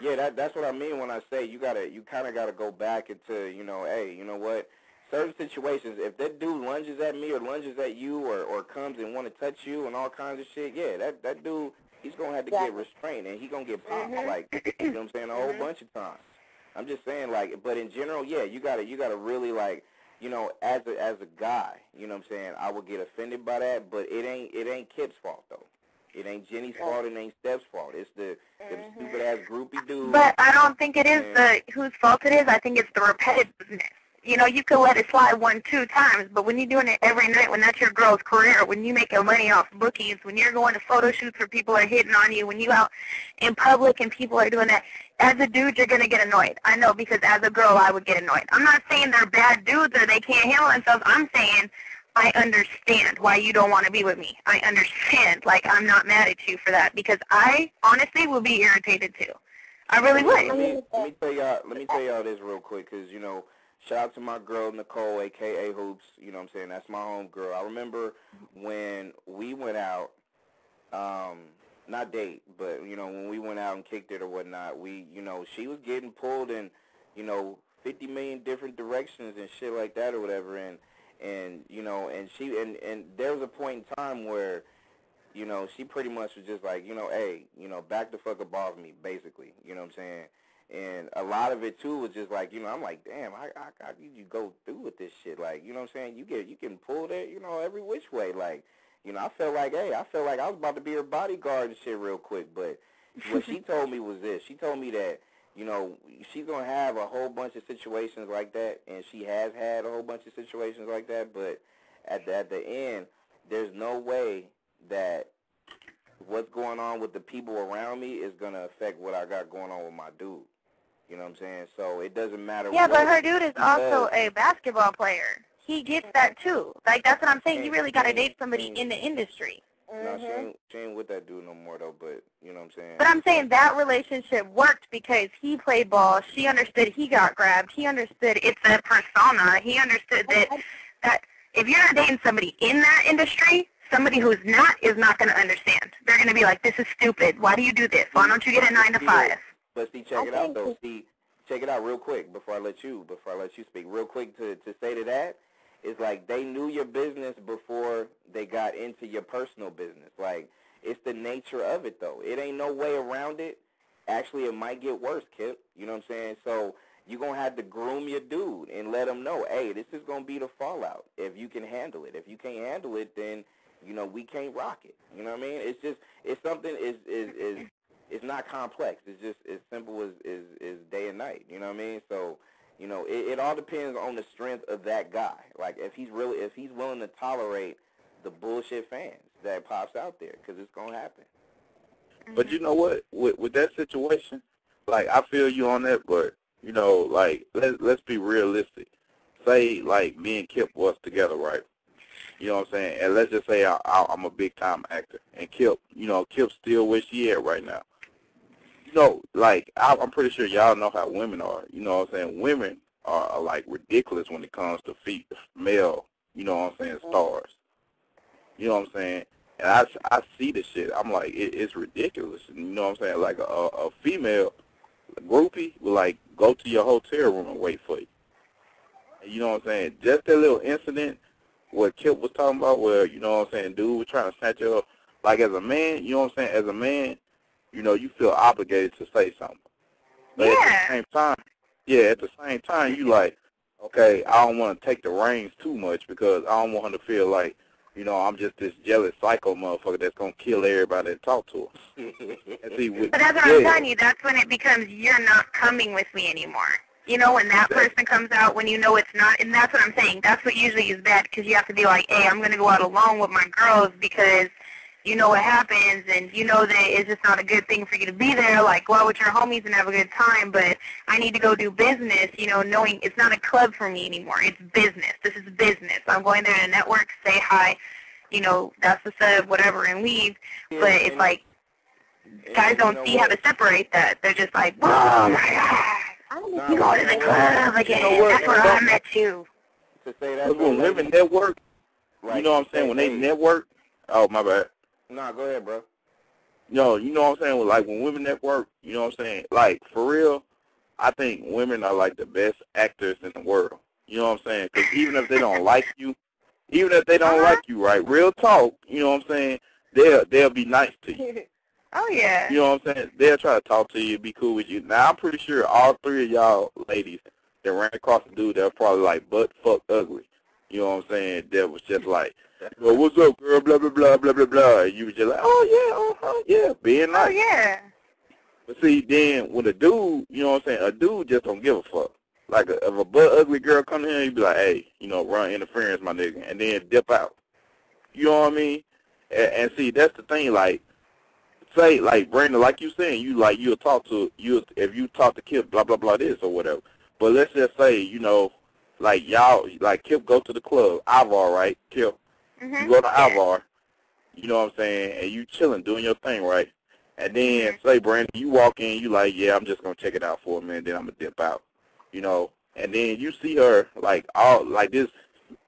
Yeah, that that's what I mean when I say you gotta you kinda gotta go back into, you know, hey, you know what? Certain situations, if that dude lunges at me or lunges at you or, or comes and wanna touch you and all kinds of shit, yeah, that, that dude he's gonna have to get restrained and he gonna get popped Mhm. like you know what I'm saying, a whole bunch of times. I'm just saying like but in general, yeah, you gotta you gotta really like you know, as a as a guy, you know what I'm saying, I would get offended by that, but it ain't it ain't Kip's fault though. It ain't Jenny's fault, it ain't Steph's fault. It's the them stupid ass groupie dudes. But I don't think it is the whose fault it is. I think it's the repetitiveness. You know, you could let it slide one, two times, but when you're doing it every night, when that's your girl's career, when you're making money off bookies, when you're going to photo shoots where people are hitting on you, when you out in public and people are doing that, as a dude, you're going to get annoyed. I know because as a girl, I would get annoyed. I'm not saying they're bad dudes or they can't handle themselves. I'm saying I understand why you don't want to be with me. I understand. Like, I'm not mad at you for that because I honestly would be irritated too. I really Let would. me let me tell y'all let me tell y'all this real quick because you know shout out to my girl Nicole aka Hoopz you know what I'm saying that's my home girl I remember when we went out um not date but you know when we went out and kicked it or whatnot we you know she was getting pulled in you know 50 million different directions and shit like that or whatever and and you know and she and and there was a point in time where you know, she pretty much was just like, you know, hey, you know, back the fuck up off me, basically. You know what I'm saying? And a lot of it too was just like, you know, I'm like, damn, how, how, how did you go through with this shit? Like, you know what I'm saying? You get, you can pull that, you know, every which way. Like, you know, I felt like, hey, I felt like I was about to be her bodyguard and shit real quick. But what she told me was this. She told me that, you know, she's gonna have a whole bunch of situations like that, and she has had a whole bunch of situations like that. But at the, at the end, there's no way that what's going on with the people around me is gonna affect what I got going on with my dude. You know what I'm saying? So it doesn't matter. Yeah, but her dude is also a basketball player. He gets that too. Like that's what I'm saying. You really got to date somebody in the industry. No, she mm-hmm. ain't, she ain't with that dude no more though. But you know what I'm saying? But I'm saying that relationship worked because he played ball. She understood he got grabbed. He understood it's a persona. He understood that that if you're not dating somebody in that industry, somebody who's not is not going to understand. They're going to be like, "This is stupid. Why do you do this? Why don't you get a nine to five? But see, check I it out though. See, check it out real quick before I let you before I let you speak. Real quick to to say to that, it's like they knew your business before they got into your personal business. Like it's the nature of it though. It ain't no way around it. Actually, it might get worse, Kip. You know what I'm saying? So you're gonna have to groom your dude and let him know, hey, this is gonna be the fallout. If you can handle it, if you can't handle it, then you know we can't rock it. You know what I mean? It's just it's something is is is it's not complex. It's just as simple as is is day and night. You know what I mean? So you know it, it all depends on the strength of that guy. Like if he's really if he's willing to tolerate the bullshit fans that pops out there, because it's gonna happen. But you know what? With with that situation, like I feel you on that, but you know, like let let's be realistic. Say like me and Kip was together, right? You know what I'm saying? And let's just say I, I, I'm a big time actor, and Kip, you know, Kip still where she at right now. You know, like I, I'm pretty sure y'all know how women are. You know what I'm saying? Women are, are like ridiculous when it comes to feet, male. You know what I'm saying? Mm-hmm. Stars. You know what I'm saying? And I, I see the shit. I'm like, it, it's ridiculous. You know what I'm saying? Like a, a female groupie will like go to your hotel room and wait for you. You know what I'm saying? Just that little incident what Kip was talking about, where you know what I'm saying, dude was trying to snatch you up. Like as a man, you know what I'm saying. As a man, you know you feel obligated to say something. But yeah. at the same time, yeah, at the same time, you like, okay, I don't want to take the reins too much because I don't want her to feel like you know, I'm just this jealous psycho motherfucker that's gonna kill everybody that talk to her. and see, with, But that's what yeah, I'm telling you. That's when it becomes you're not coming with me anymore. You know, when that person comes out, when you know it's not, and that's what I'm saying. That's what usually is bad because you have to be like, hey, I'm gonna go out alone with my girls because you know what happens, and you know that it's just not a good thing for you to be there. Like, go out with your homies and have a good time, but I need to go do business. You know, knowing it's not a club for me anymore. It's business. This is business. I'm going there to network, say hi. You know, that's the set, whatever, and leave. Yeah, But it's like guys don't know see how to separate that. They're just like, oh my god, Nah, you go to the club again. You know? That's where I met you. to say that. When women network, like, you know what I'm saying, when they network, oh, my bad. Nah, go ahead, bro. No, you know what I'm saying? Like when women network, you know what I'm saying? Like for real, I think women are like the best actors in the world. You know what I'm saying? Because even if they don't like you, even if they don't Uh-huh. like you, right? Real talk. You know what I'm saying? They'll they'll be nice to you. Oh yeah. You know what I'm saying? They'll try to talk to you, be cool with you. Now I'm pretty sure all three of y'all ladies that ran across a dude that was probably like butt fuck ugly. You know what I'm saying? That was just like, well, what's up, girl? Blah blah blah blah blah blah. And you was just like, oh yeah, uh-huh, yeah, being nice. Oh yeah. But see, then when a dude, you know what I'm saying, a dude just don't give a fuck. Like, a, if a butt ugly girl come in, you be like, hey, you know, run interference, my nigga, and then dip out. You know what I mean? And, and see, that's the thing. Like, say, like Brandon, like you saying, you like you'll talk to you if you talk to Kip, blah blah blah, this or whatever. But let's just say, you know, like y'all, like Kip go to the club, Ivar, right? Kip, hmm you go to Ivar, you know what I'm saying, and you chilling, doing your thing, right? And then say, Brandon, you walk in, you like, yeah, I'm just gonna check it out for a minute, then I'm gonna dip out, you know. And then you see her like all like this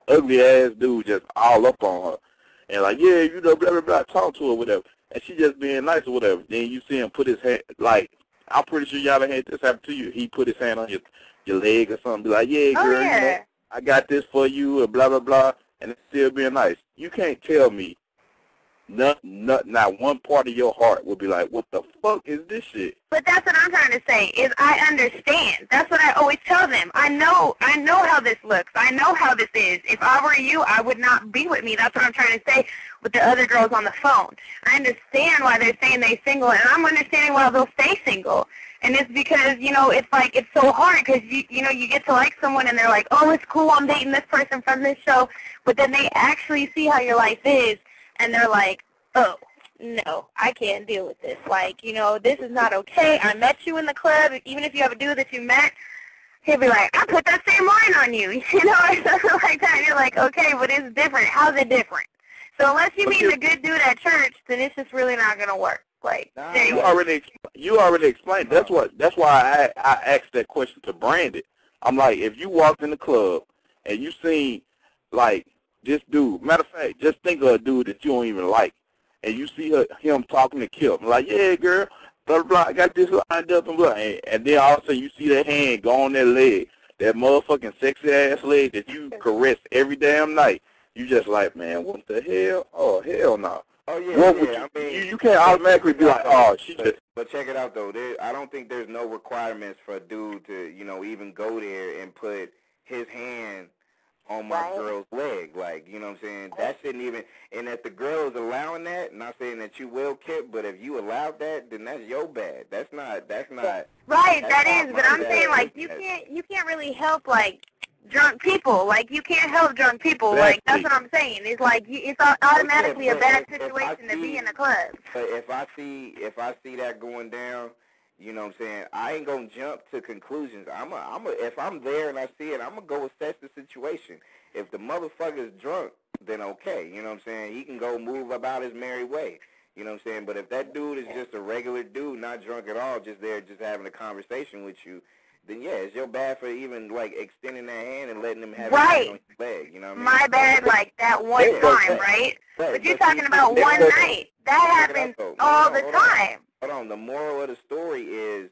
ugly ass dude just all up on her, and like, yeah, you know, blah blah blah, talk to her, whatever. And she just being nice or whatever. Then you see him put his hand like, I'm pretty sure y'all had this happen to you. He put his hand on your your leg or something, be like, yeah, Oh girl, you know. I got this for you, and blah blah blah, and it's still being nice. You can't tell me, not not not one part of your heart would be like, what the fuck is this shit? But that's what I'm trying to say is I understand. That's what I always tell them. I know I know how this looks. I know how this is. If I were you, I would not be with me. That's what I'm trying to say with the other girls on the phone. I understand why they're saying they're single, and I'm understanding why they'll stay single. And it's because, you know, it's like, it's so hard because, you, you know, you get to like someone and they're like, oh, it's cool, I'm dating this person from this show. But then they actually see how your life is and they're like, oh, no, I can't deal with this. Like, you know, this is not okay. I met you in the club. Even if you have a dude that you met, he'll be like, I put that same line on you. You know, or something like that. And you're like, okay, but it's different. How's it different? So unless you meet a good dude at church, then it's just really not going to work. Like, Nah. You already you already explained. That's what that's why I I asked that question to Brandon. I'm like, if you walked in the club and you seen like this dude, matter of fact, just think of a dude that you don't even like, and you see her, him talking to Kip, like, yeah, girl, blah blah, blah I got this lined up and blah, and, and then all of a sudden you see that hand go on that leg, that motherfucking sexy ass leg that you caress every damn night. You just like, man, what the hell? Oh hell no. Oh yeah, What yeah. would you, I mean, you, you can't automatically be like, oh, she just But check it out though. There, I don't think there's no requirements for a dude to, you know, even go there and put his hand on my Right. girl's leg. Like, you know what I'm saying? That shouldn't even. And if the girl is allowing that, not saying that you will, Kip, but if you allowed that, then that's your bad. That's not. That's not. Right, That's that not is, but I'm saying like you can't you can't really help like drunk people. Like you can't help drunk people. Like that's what I'm saying. It's like you, it's au- automatically a bad if- if I situation to be in a club. But if I see if I see that going down, you know what I'm saying, I ain't gonna jump to conclusions. I'm a, I'm a, if I'm there and I see it, I'm gonna go assess the situation. If the motherfucker's drunk, then okay, you know what I'm saying. He can go move about his merry way. You know what I'm saying? But if that dude is just a regular dude, not drunk at all, just there, just having a conversation with you, then yeah, it's your bad for even like extending that hand and letting him have Right. on your leg. You know what I mean? My bad, like that one Yeah, time, but- right? But- But you're talking about one night. That Check it out, happens all the on, hold on. time. Hold on. The moral of the story is,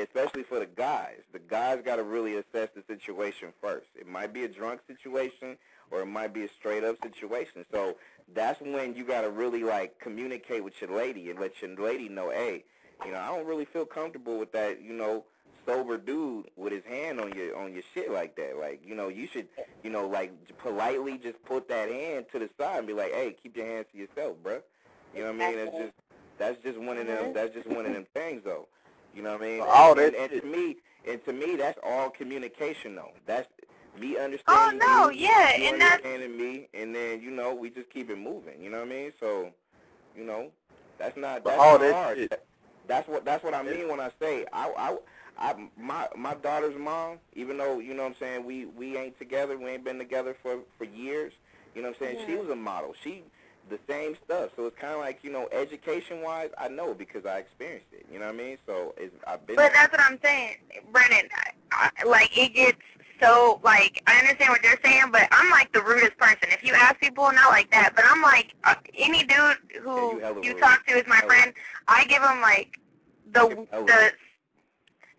especially for the guys, the guys got to really assess the situation first. It might be a drunk situation or it might be a straight up situation. So that's when you got to really like communicate with your lady and let your lady know, hey, you know, I don't really feel comfortable with that, you know, sober dude with his hand on your on your shit like that. Like, you know, you should, you know, like politely just put that hand to the side and be like, hey, keep your hands to yourself, bruh. You know what I mean? It's just that's just one of them. That's just one of them things, though. You know what I mean? All and, that and, to me, and to me, that's all communication, though. That's me oh, understanding. Oh no, you, yeah, you and that's understanding me, and then you know we just keep it moving. You know what I mean? So, you know, that's not that's all that hard. shit- That's what that's what I mean when I say I I. I, my my daughter's mom, even though you know what I'm saying we we ain't together, we ain't been together for for years. You know what I'm saying? She was a model. She the same stuff. So it's kind of like you know, education wise, I know because I experienced it. You know what I mean? So it's, I've been. But that's what I'm saying, Branded. I, I, like it gets so like I understand what you're saying, but I'm like the rudest person. If you ask people, not like that, but I'm like uh, any dude Yeah, who you you talk to is my Hella. friend. I give him like the the.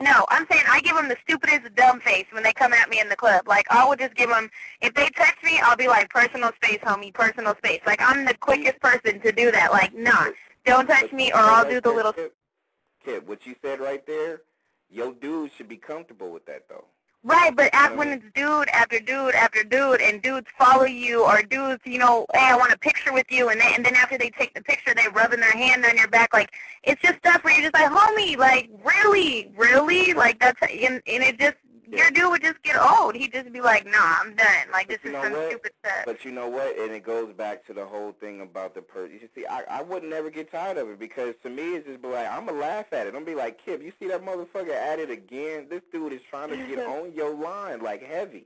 No, I'm saying I give them the stupidest dumb face when they come at me in the club. Like I will just give them. If they text me, I'll be like personal space, homie, personal space. Like I'm the quickest person to do that. Like nah, don't touch me, or I'll do the little Kip, what you said right there, your dude should be comfortable with that though. Right, but after, when it's dude after dude after dude, and dudes follow you, or dudes, you know, hey, I want a picture with you, and then, and then after they take the picture, they rubbing their hand on your back, like it's just stuff where you're just like, homie, like really, really, like that's, and, and it just, your dude would just get old. He'd just be like, nah, I'm done. Like this is some what? stupid stuff. But you know what? And it goes back to the whole thing about the person. You see, I, I would never get tired of it because to me it's just be like I'm gonna laugh at it. I'm be like, Kip, you see that motherfucker at it again? This dude is trying to get on your line like heavy.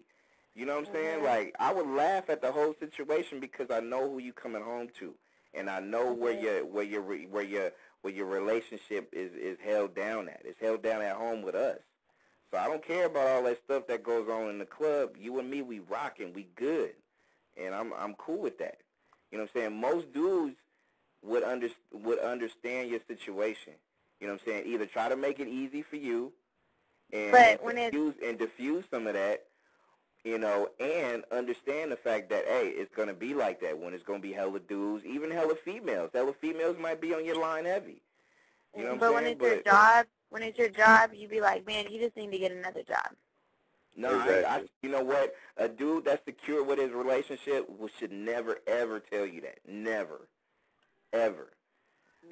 You know what I'm saying? Like I would laugh at the whole situation because I know who you coming home to, and I know where your where your re- where your where your relationship is is held down at. It's held down at home with us. So I don't care about all that stuff that goes on in the club. You and me, we rocking, we good, and I'm I'm cool with that. You know what I'm saying? Most dudes would under would understand your situation. You know what I'm saying? Either try to make it easy for you, and But when diffuse and diffuse some of that. You know, and understand the fact that hey, it's gonna be like that when it's gonna be hella dudes, even hella females. Hella females might be on your line heavy. You know what but I'm when saying? it's your job, when it's your job, you'd be like, man, you just need to get another job. No, I, I, you know what? A dude that's secure with his relationship should never ever tell you that. Never, ever.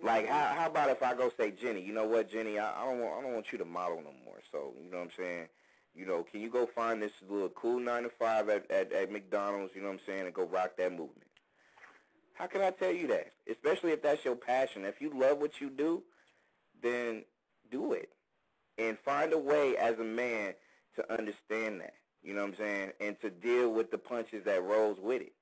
Like how how about if I go say Jenny, you know what, Jenny, I, I don't want I don't want you to model no more. So you know what I'm saying. You know, can you go find this little cool nine to five at, at, at McDonald's, you know what I'm saying, and go rock that movement? How can I tell you that? Especially if that's your passion. If you love what you do, then do it. And find a way as a man to understand that. You know what I'm saying? And to deal with the punches that rolls with it.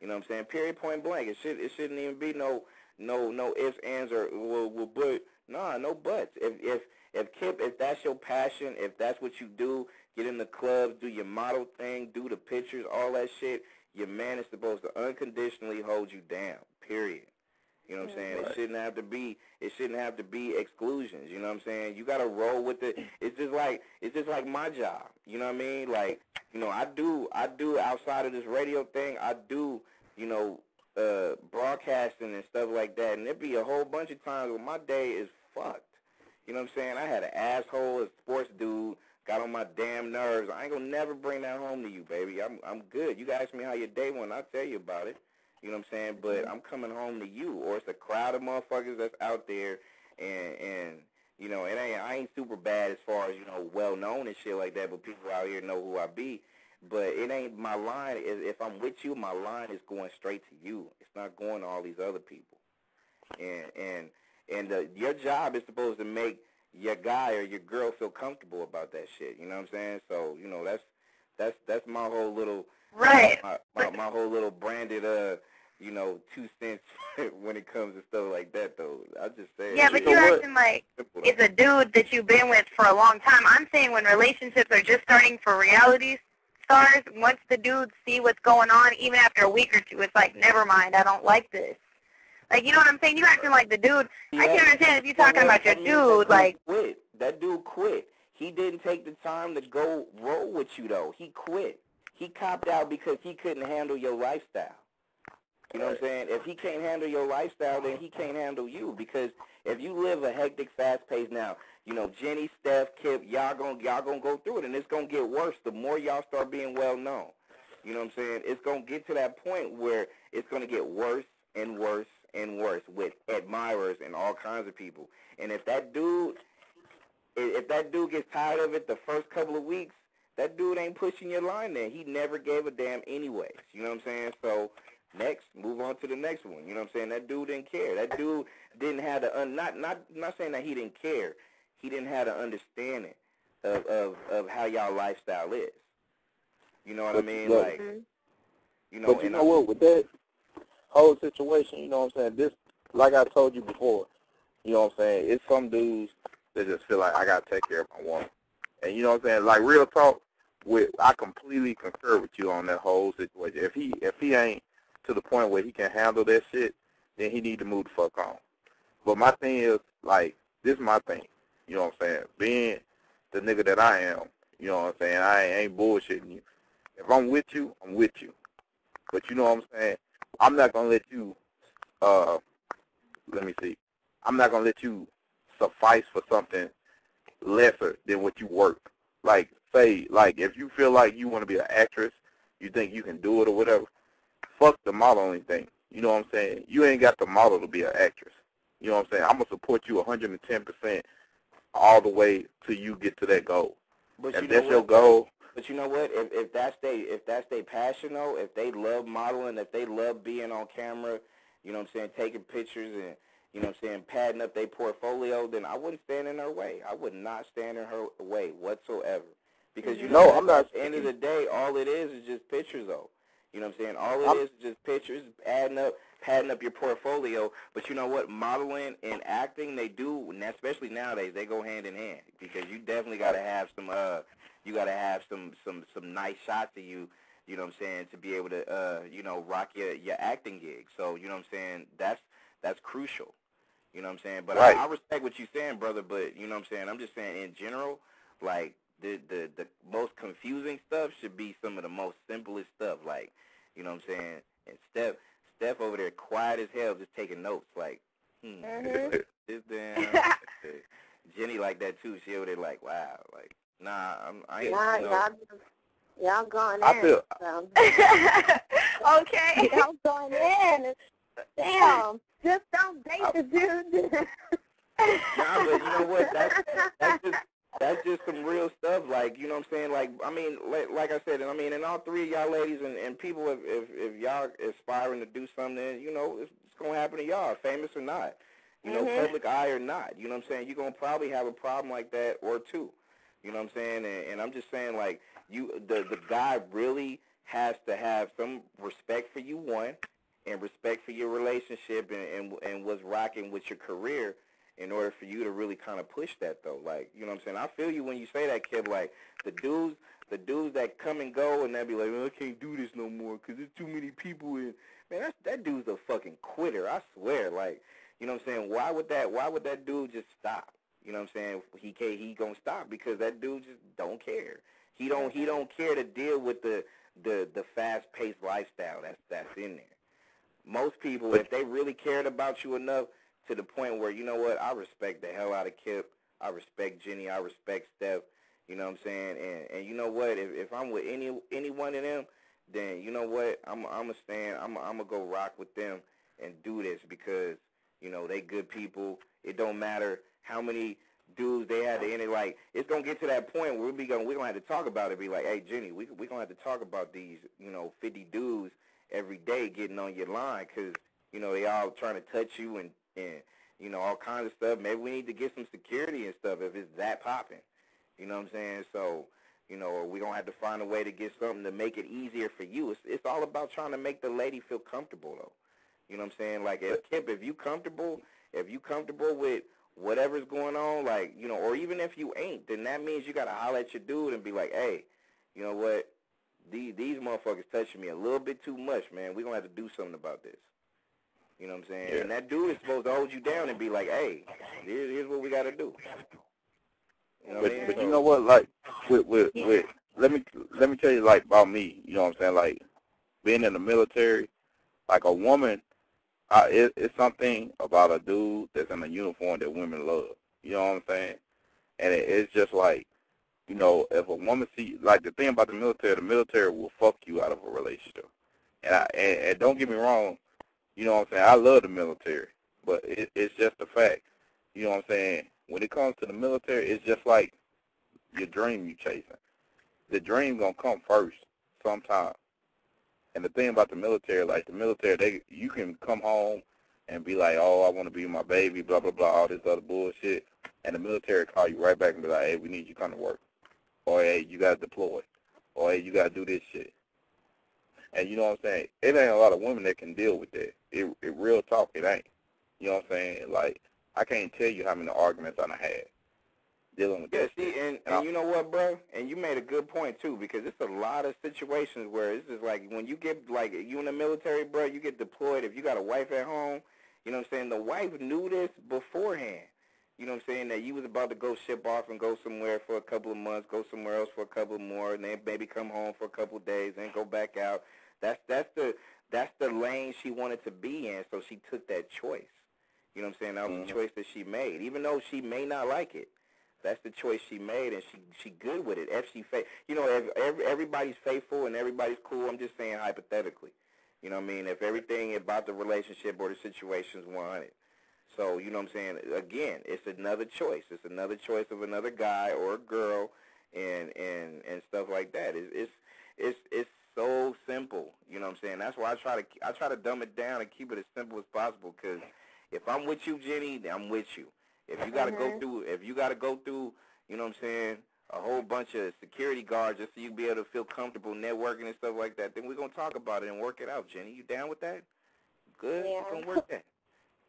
You know what I'm saying? Period point blank. It should it shouldn't even be no no no ifs, ands or well, well but nah, no buts. If if if Kip, if that's your passion, if that's what you do, get in the clubs, do your model thing, do the pictures, all that shit, your man is supposed to unconditionally hold you down. Period. You know what I'm saying? It shouldn't have to be it shouldn't have to be exclusions, you know what I'm saying? You gotta roll with it. It's just like it's just like my job. You know what I mean? Like, you know, I do I do outside of this radio thing, I do, you know, uh broadcasting and stuff like that and there'd be a whole bunch of times where my day is fucked. You know what I'm saying? I had an asshole, a sports dude, got on my damn nerves. I ain't gonna never bring that home to you, baby. I'm I'm good. You ask me how your day went, I'll tell you about it. You know what I'm saying? But I'm coming home to you, or it's a crowd of motherfuckers that's out there, and and you know, it ain't I ain't super bad as far as you know, well known and shit like that. But people out here know who I be. But it ain't my line. If I'm with you, my line is going straight to you. It's not going to all these other people. And and and the, your job is supposed to make your guy or your girl feel comfortable about that shit. You know what I'm saying? So you know that's that's that's my whole little right. My, my, my whole little branded uh you know two cents when it comes to stuff like that though. I just say yeah, but you're acting like it's a dude that you've been with for a long time. I'm saying when relationships are just starting for reality stars, once the dudes see what's going on, even after a week or two, it's like never mind, I don't like this. Like, you know what I'm saying? You're acting like the dude. Yeah. I can't understand if you're talking about your dude, like. Quit. That dude quit. He didn't take the time to go roll with you, though. He quit. He copped out because he couldn't handle your lifestyle. You know what I'm saying? If he can't handle your lifestyle, then he can't handle you. Because if you live a hectic, fast pace now, you know Jenny, Steph, Kip, y'all gonna y'all gonna go through it, and it's gonna get worse the more y'all start being well known. You know what I'm saying? It's gonna get to that point where it's gonna get worse and worse and worse with admirers and all kinds of people. And if that dude, if that dude gets tired of it the first couple of weeks, that dude ain't pushing your line there. He never gave a damn anyways. You know what I'm saying? So next, move on to the next one. You know what I'm saying? That dude didn't care. That dude didn't have the un- not not not saying that he didn't care. He didn't have the understanding of of of how y'all lifestyle is. You know what but, I mean? But, like, you know. But you know what? With that, whole situation, you know what I'm saying? This, like I told you before, you know what I'm saying? It's some dudes that just feel like I got to take care of my woman. And you know what I'm saying? Like real talk, with I completely concur with you on that whole situation. If he if he ain't to the point where he can handle that shit, then he need to move the fuck on. But my thing is like this is my thing. You know what I'm saying? Being the nigga that I am, you know what I'm saying? I ain't bullshitting you. If I'm with you, I'm with you. But you know what I'm saying? I'm not gonna let you. Uh, let me see. I'm not gonna let you suffice for something lesser than what you work. Like say, like if you feel like you want to be an actress, you think you can do it or whatever. Fuck the modeling thing. You know what I'm saying? You ain't got the model to be an actress. You know what I'm saying? I'm gonna support you 110 percent all the way till you get to that goal. But and you that's your goal. But you know what? If if that's they if that's their passion though, if they love modeling, if they love being on camera, you know what I'm saying, taking pictures and you know what I'm saying, padding up their portfolio, then I wouldn't stand in her way. I would not stand in her way whatsoever. Because you know, no, I'm not. At the end of the day, all it is is just pictures, though. You know what I'm saying? All it is is just pictures, adding up, padding up your portfolio. But you know what? Modeling and acting, they do, especially nowadays, they go hand in hand. Because you definitely got to have some uh, you got to have some some some nice shots of you. You know what I'm saying to be able to uh, you know rock your your acting gig. So you know what I'm saying that's that's crucial. You know what I'm saying? But right. I, I respect what you're saying, brother. But you know what I'm saying? I'm just saying in general, like the the the most confusing stuff should be some of the most simplest stuff. Like you know what I'm saying? And Steph Steph over there quiet as hell, just taking notes. Like hmm, mm-hmm. this damn. Jenny like that too. She over there like wow, like Nah, I'm, I ain't. Nah, you know, y'all, y'all going I in. feel. So. okay. Y'all going in. Damn. Just don't date the dude. nah, but you know what? That's that's just that's just some real stuff. Like you know what I'm saying? Like I mean, like, like I said, I mean, and all three of y'all ladies and, and people, if, if if y'all aspiring to do something, you know, it's, it's gonna happen to y'all, famous or not. You know, mm-hmm. public eye or not. You know what I'm saying? You're gonna probably have a problem like that or two. You know what I'm saying? And, and I'm just saying, like, you, the the guy really has to have some respect for you, one, and respect for your relationship and and, and what's rocking with your career in order for you to really kind of push that though. Like, you know what I'm saying? I feel you when you say that, kid. Like, the dudes, the dudes that come and go and they be like, oh, I can't do this no more because there's too many people. And man, that that dude's a fucking quitter. I swear. Like, you know what I'm saying? Why would that? Why would that dude just stop? You know what I'm saying? He can't, he gonna stop because that dude just don't care. He don't he don't care to deal with the the the fast paced lifestyle that's that's in there. Most people, if they really cared about you enough to the point where you know what, I respect the hell out of Kip I respect Jenny. I respect Steph. You know what I'm saying? And and you know what? If if I'm with any any one of them, then you know what? I'm I'm gonna stand. I'm I'm gonna go rock with them and do this because you know they good people. It don't matter how many dudes they had to end it. Like it's gonna get to that point where we gonna we gonna have to talk about it. Be like, hey Jenny, we we gonna have to talk about these you know 50 dudes every day getting on your line because you know they all trying to touch you and and you know all kinds of stuff. Maybe we need to get some security and stuff if it's that popping. You know what I'm saying? So you know, we gonna have to find a way to get something to make it easier for you. It's it's all about trying to make the lady feel comfortable though. You know what I'm saying? Like if Kip, if you comfortable, if you comfortable with whatever's going on, like, you know, or even if you ain't, then that means you gotta holler at your dude and be like, Hey, you know what? These these motherfuckers touching me a little bit too much, man. we gonna have to do something about this. You know what I'm saying? Yeah. And that dude is supposed to hold you down and be like, Hey, here's, here's what we gotta do. You know but, but you know what, like with with with let me let me tell you like about me, you know what I'm saying? Like being in the military, like a woman uh, it, it's something about a dude that's in a uniform that women love. You know what I'm saying? And it, it's just like, you know, if a woman see like the thing about the military, the military will fuck you out of a relationship. And I and, and don't get me wrong, you know what I'm saying? I love the military, but it, it's just a fact. You know what I'm saying? When it comes to the military, it's just like your dream you chasing. The dream gonna come first sometime. And the thing about the military, like the military, they you can come home and be like, oh, I want to be my baby, blah blah blah, all this other bullshit, and the military call you right back and be like, hey, we need you to come to work, or hey, you got to deploy, or hey, you got to do this shit. And you know what I'm saying? It ain't a lot of women that can deal with that. It, it real talk, it ain't. You know what I'm saying? Like I can't tell you how many arguments I had dealing with yeah, that. see, and, and, and you know what, bro? And you made a good point too, because it's a lot of situations where it's just like when you get like you in the military, bro, you get deployed. If you got a wife at home, you know what I'm saying. The wife knew this beforehand. You know what I'm saying? That you was about to go ship off and go somewhere for a couple of months, go somewhere else for a couple more, and then maybe come home for a couple of days, and go back out. That's that's the that's the lane she wanted to be in, so she took that choice. You know what I'm saying? That was mm-hmm. the choice that she made, even though she may not like it. That's the choice she made, and she she good with it. If she fa- you know, if every, everybody's faithful and everybody's cool, I'm just saying hypothetically. You know what I mean? If everything about the relationship or the situation's 100. So, you know what I'm saying? Again, it's another choice. It's another choice of another guy or a girl and and and stuff like that. It's it's it's, it's so simple. What I'm saying? That's why I try to I try to dumb it down and keep it as simple as possible cuz if I'm with you, Jenny, I'm with you. If you got to mm-hmm. go through, if you got to go through, you know what I'm saying, a whole bunch of security guards just so you be able to feel comfortable networking and stuff like that, then we're gonna talk about it and work it out. Jenny, you down with that? Good. Yeah. We're gonna work that.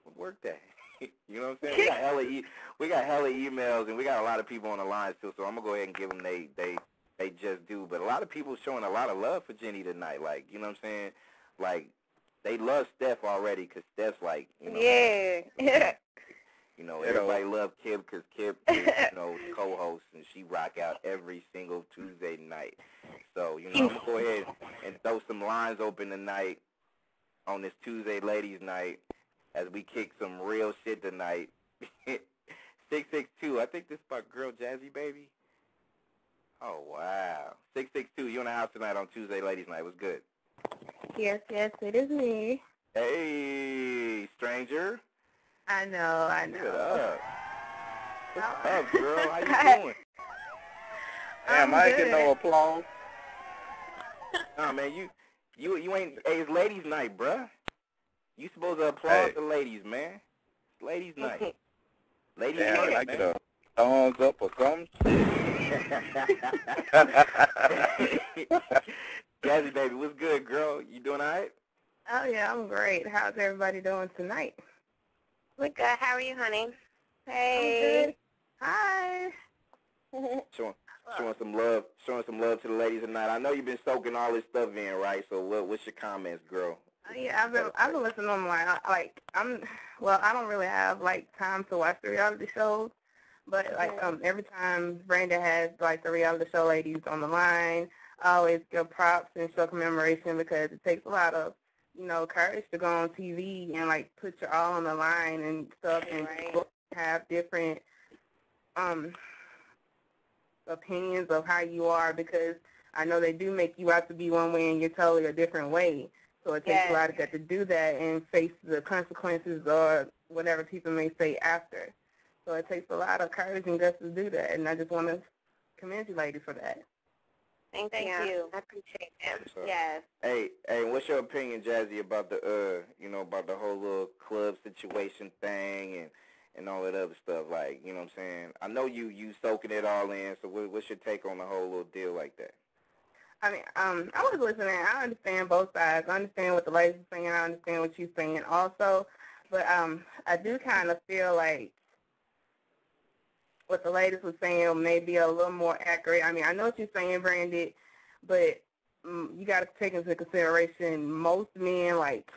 We'll work that. you know what I'm saying? We got hella e- we got hella emails and we got a lot of people on the line still. So I'm gonna go ahead and give them they they they just do. But a lot of people showing a lot of love for Jenny tonight. Like you know what I'm saying? Like they love Steph already because Steph's like you know. Yeah. You know, everybody loves Kip because Kip is, you know, co-host, and she rock out every single Tuesday night. So, you know, I'm going to go ahead and throw some lines open tonight on this Tuesday ladies night as we kick some real shit tonight. 662, I think this is my girl Jazzy Baby. Oh, wow. 662, you in the house tonight on Tuesday ladies night. What's good? Yes, yes, it is me. Hey, stranger. I know, I know. Get up. What's up, oh. girl? How you doing? Damn, I ain't getting no applause. Nah, man, you, you, you ain't. Hey, it's ladies' night, bruh. You supposed to applaud hey. the ladies, man. It's ladies' night. ladies' Damn, night, I man. get a thumbs up or something. Jazzy baby, what's good, girl? You doing all right? Oh yeah, I'm great. How's everybody doing tonight? We're good. How are you, honey? Hey. Hi. showing, showing some love, showing some love to the ladies tonight. I know you've been soaking all this stuff in, right? So, what, what's your comments, girl? Uh, yeah, I've been I've been listening online. Like I'm, well, I don't really have like time to watch the reality shows, but like um every time Branded has like the reality show ladies on the line, I always give props and show commemoration because it takes a lot of you know, courage to go on TV and like put your all on the line and stuff and right. have different um opinions of how you are because I know they do make you out to be one way and you're totally a different way. So it takes yes. a lot of guts to do that and face the consequences or whatever people may say after. So it takes a lot of courage and guts to do that, and I just want to commend you, lady, for that. Thank, Thank you. you. I appreciate it. Yes. Hey, hey, what's your opinion, Jazzy, about the uh, you know, about the whole little club situation thing and and all that other stuff? Like, you know what I'm saying? I know you you soaking it all in. So what, what's your take on the whole little deal like that? I mean, um, I was listening. I understand both sides. I understand what the ladies are saying. I understand what you're saying also. But um, I do kind of feel like what the ladies were saying may be a little more accurate. I mean, I know what you're saying, Branded, but um, you got to take into consideration most men, like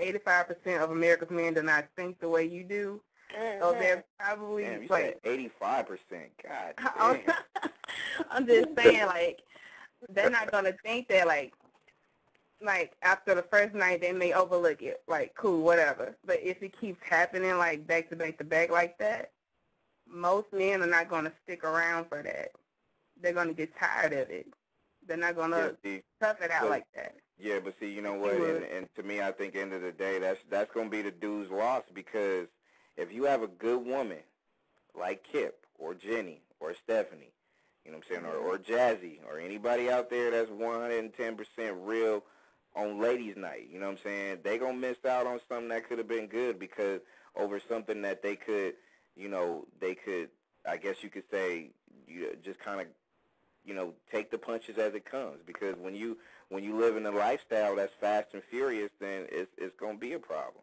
85% of America's men, do not think the way you do. Mm-hmm. So they're probably Damn, you like said 85%. God damn. I'm just saying, like, they're not gonna think that like like after the first night they may overlook it, like cool, whatever. But if it keeps happening like back to back to back like that, most men are not gonna stick around for that. They're gonna get tired of it. They're not gonna yeah, see, tough it out like that. Yeah, but see, you know what? And, and to me, I think end of the day, that's that's gonna be the dude's loss because if you have a good woman like Kip or Jenny or Stephanie you know what I'm saying, or, or Jazzy, or anybody out there that's 110% real on ladies' night. You know what I'm saying? They gonna miss out on something that could have been good because over something that they could, you know, they could, I guess you could say, you just kind of, you know, take the punches as it comes. Because when you when you live in a lifestyle that's fast and furious, then it's it's gonna be a problem.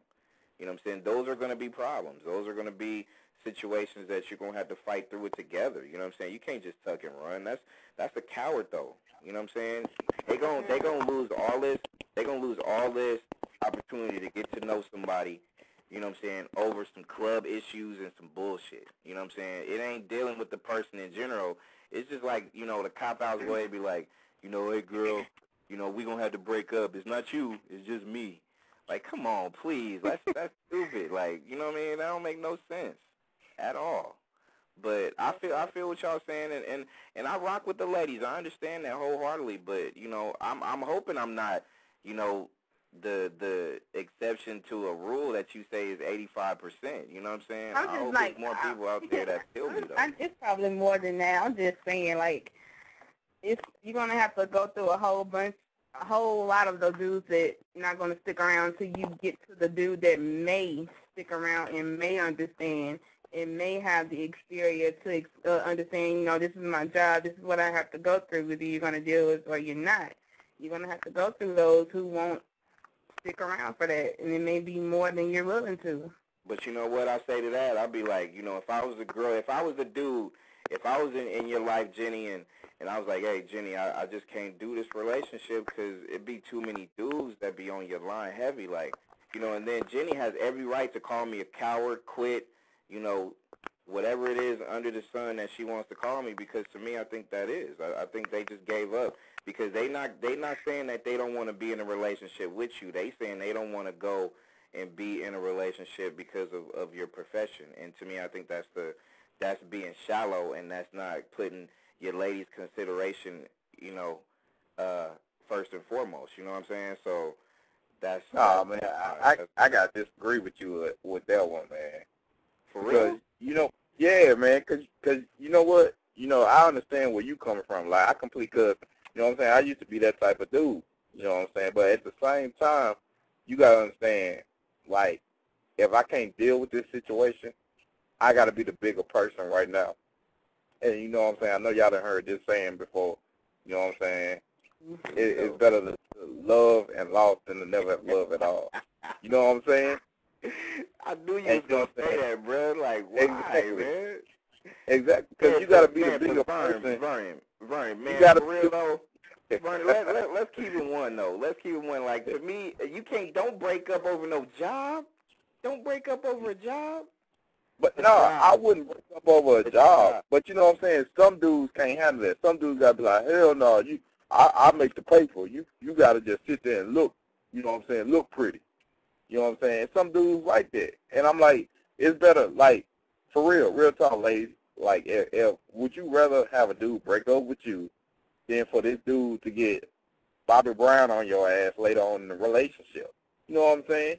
You know what I'm saying? Those are gonna be problems. Those are gonna be situations that you're gonna have to fight through it together. You know what I'm saying? You can't just tuck and run. That's that's a coward though. You know what I'm saying? They gon' they gonna lose all this. They gonna lose all this opportunity to get to know somebody. You know what I'm saying? Over some club issues and some bullshit. You know what I'm saying? It ain't dealing with the person in general. It's just like you know the cop out's way be like, you know, hey girl, you know we gonna have to break up. It's not you. It's just me. Like, come on, please. That's that's stupid. Like, you know what I mean? That don't make no sense at all. But I feel I feel what y'all saying, and, and and I rock with the ladies. I understand that wholeheartedly. But you know, I'm I'm hoping I'm not, you know, the the exception to a rule that you say is 85 percent. You know what I'm saying? I'm just I hope like, there's more people out there that feel me though. I, it's probably more than that. I'm just saying, like, it's you're gonna have to go through a whole bunch, a whole lot of those dudes that not gonna stick around until you get to the dude that may stick around and may understand and may have the experience to uh, understand, you know, this is my job, this is what I have to go through, whether you're going to deal with or you're not. You're going to have to go through those who won't stick around for that, and it may be more than you're willing to. But you know what I say to that? I'd be like, you know, if I was a girl, if I was a dude, if I was in, in your life, Jenny, and and I was like, hey, Jenny, I, I just can't do this relationship because it'd be too many dudes that be on your line heavy, like, you know, and then Jenny has every right to call me a coward, quit, you know, whatever it is under the sun that she wants to call me because to me I think that is. I, I think they just gave up because they not they not saying that they don't want to be in a relationship with you. They saying they don't want to go and be in a relationship because of, of your profession. And to me I think that's the that's being shallow and that's not putting your lady's consideration, you know, uh, first and foremost. You know what I'm saying? So that's. Oh man, I I, I got to disagree with you with, with that one, man. For real? you know, yeah, man, cause, cause you know what? You know, I understand where you coming from. Like, I completely, cause, you know what I'm saying? I used to be that type of dude. You know what I'm saying? But at the same time, you gotta understand, like, if I can't deal with this situation, I gotta be the bigger person right now. And you know what I'm saying? I know y'all done heard this saying before. You know what I'm saying? It, it's better to love and lost than to never have love at all. You know what I'm saying? I knew you was gonna say that, bro. Like, why, exactly. man? Exactly, because you gotta be man, the bigger Vern, person. Vern, Vern, man, you gotta for real though. Vern, let, let, let's keep it one though. Let's keep it one. Like to me, you can't. Don't break up over no job. Don't break up over a job. But no, I wouldn't break up over a job. But you know what I'm saying? Some dudes can't handle that. Some dudes gotta be like, hell no, you. I, I make the pay for you. You gotta just sit there and look. You know what I'm saying? Look pretty. You know what I'm saying? Some dudes like that. And I'm like, it's better, like, for real, real talk, ladies. like if, if would you rather have a dude break up with you than for this dude to get Bobby Brown on your ass later on in the relationship? You know what I'm saying?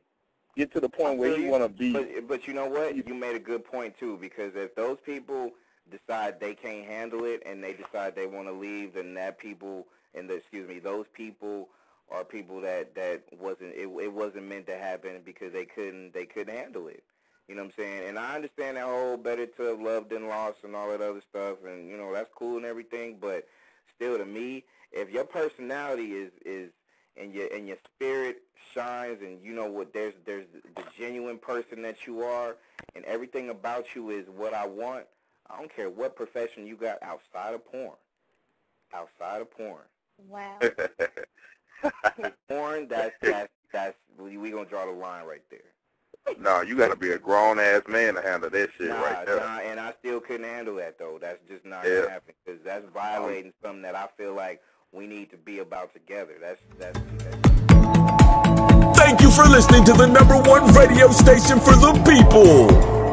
Get to the point where you, you want to be. But, but you know what? You made a good point too because if those people decide they can't handle it and they decide they want to leave, then that people and the excuse me, those people are people that that wasn't it, it wasn't meant to happen because they couldn't they couldn't handle it. You know what I'm saying? And I understand that whole better to have loved than lost and all that other stuff, and you know that's cool and everything. But still, to me, if your personality is is and your and your spirit shines, and you know what there's there's the genuine person that you are, and everything about you is what I want. I don't care what profession you got outside of porn. Outside of porn. Wow. porn, that's that's that's we we gonna draw the line right there. No, you got to be a grown ass man to handle that shit nah, right there. Nah, and I still couldn't handle that though. That's just not Yeah. gonna happen because that's violating something that I feel like we need to be about together. That's that's. that's Thank you for listening to the number one radio station for the people.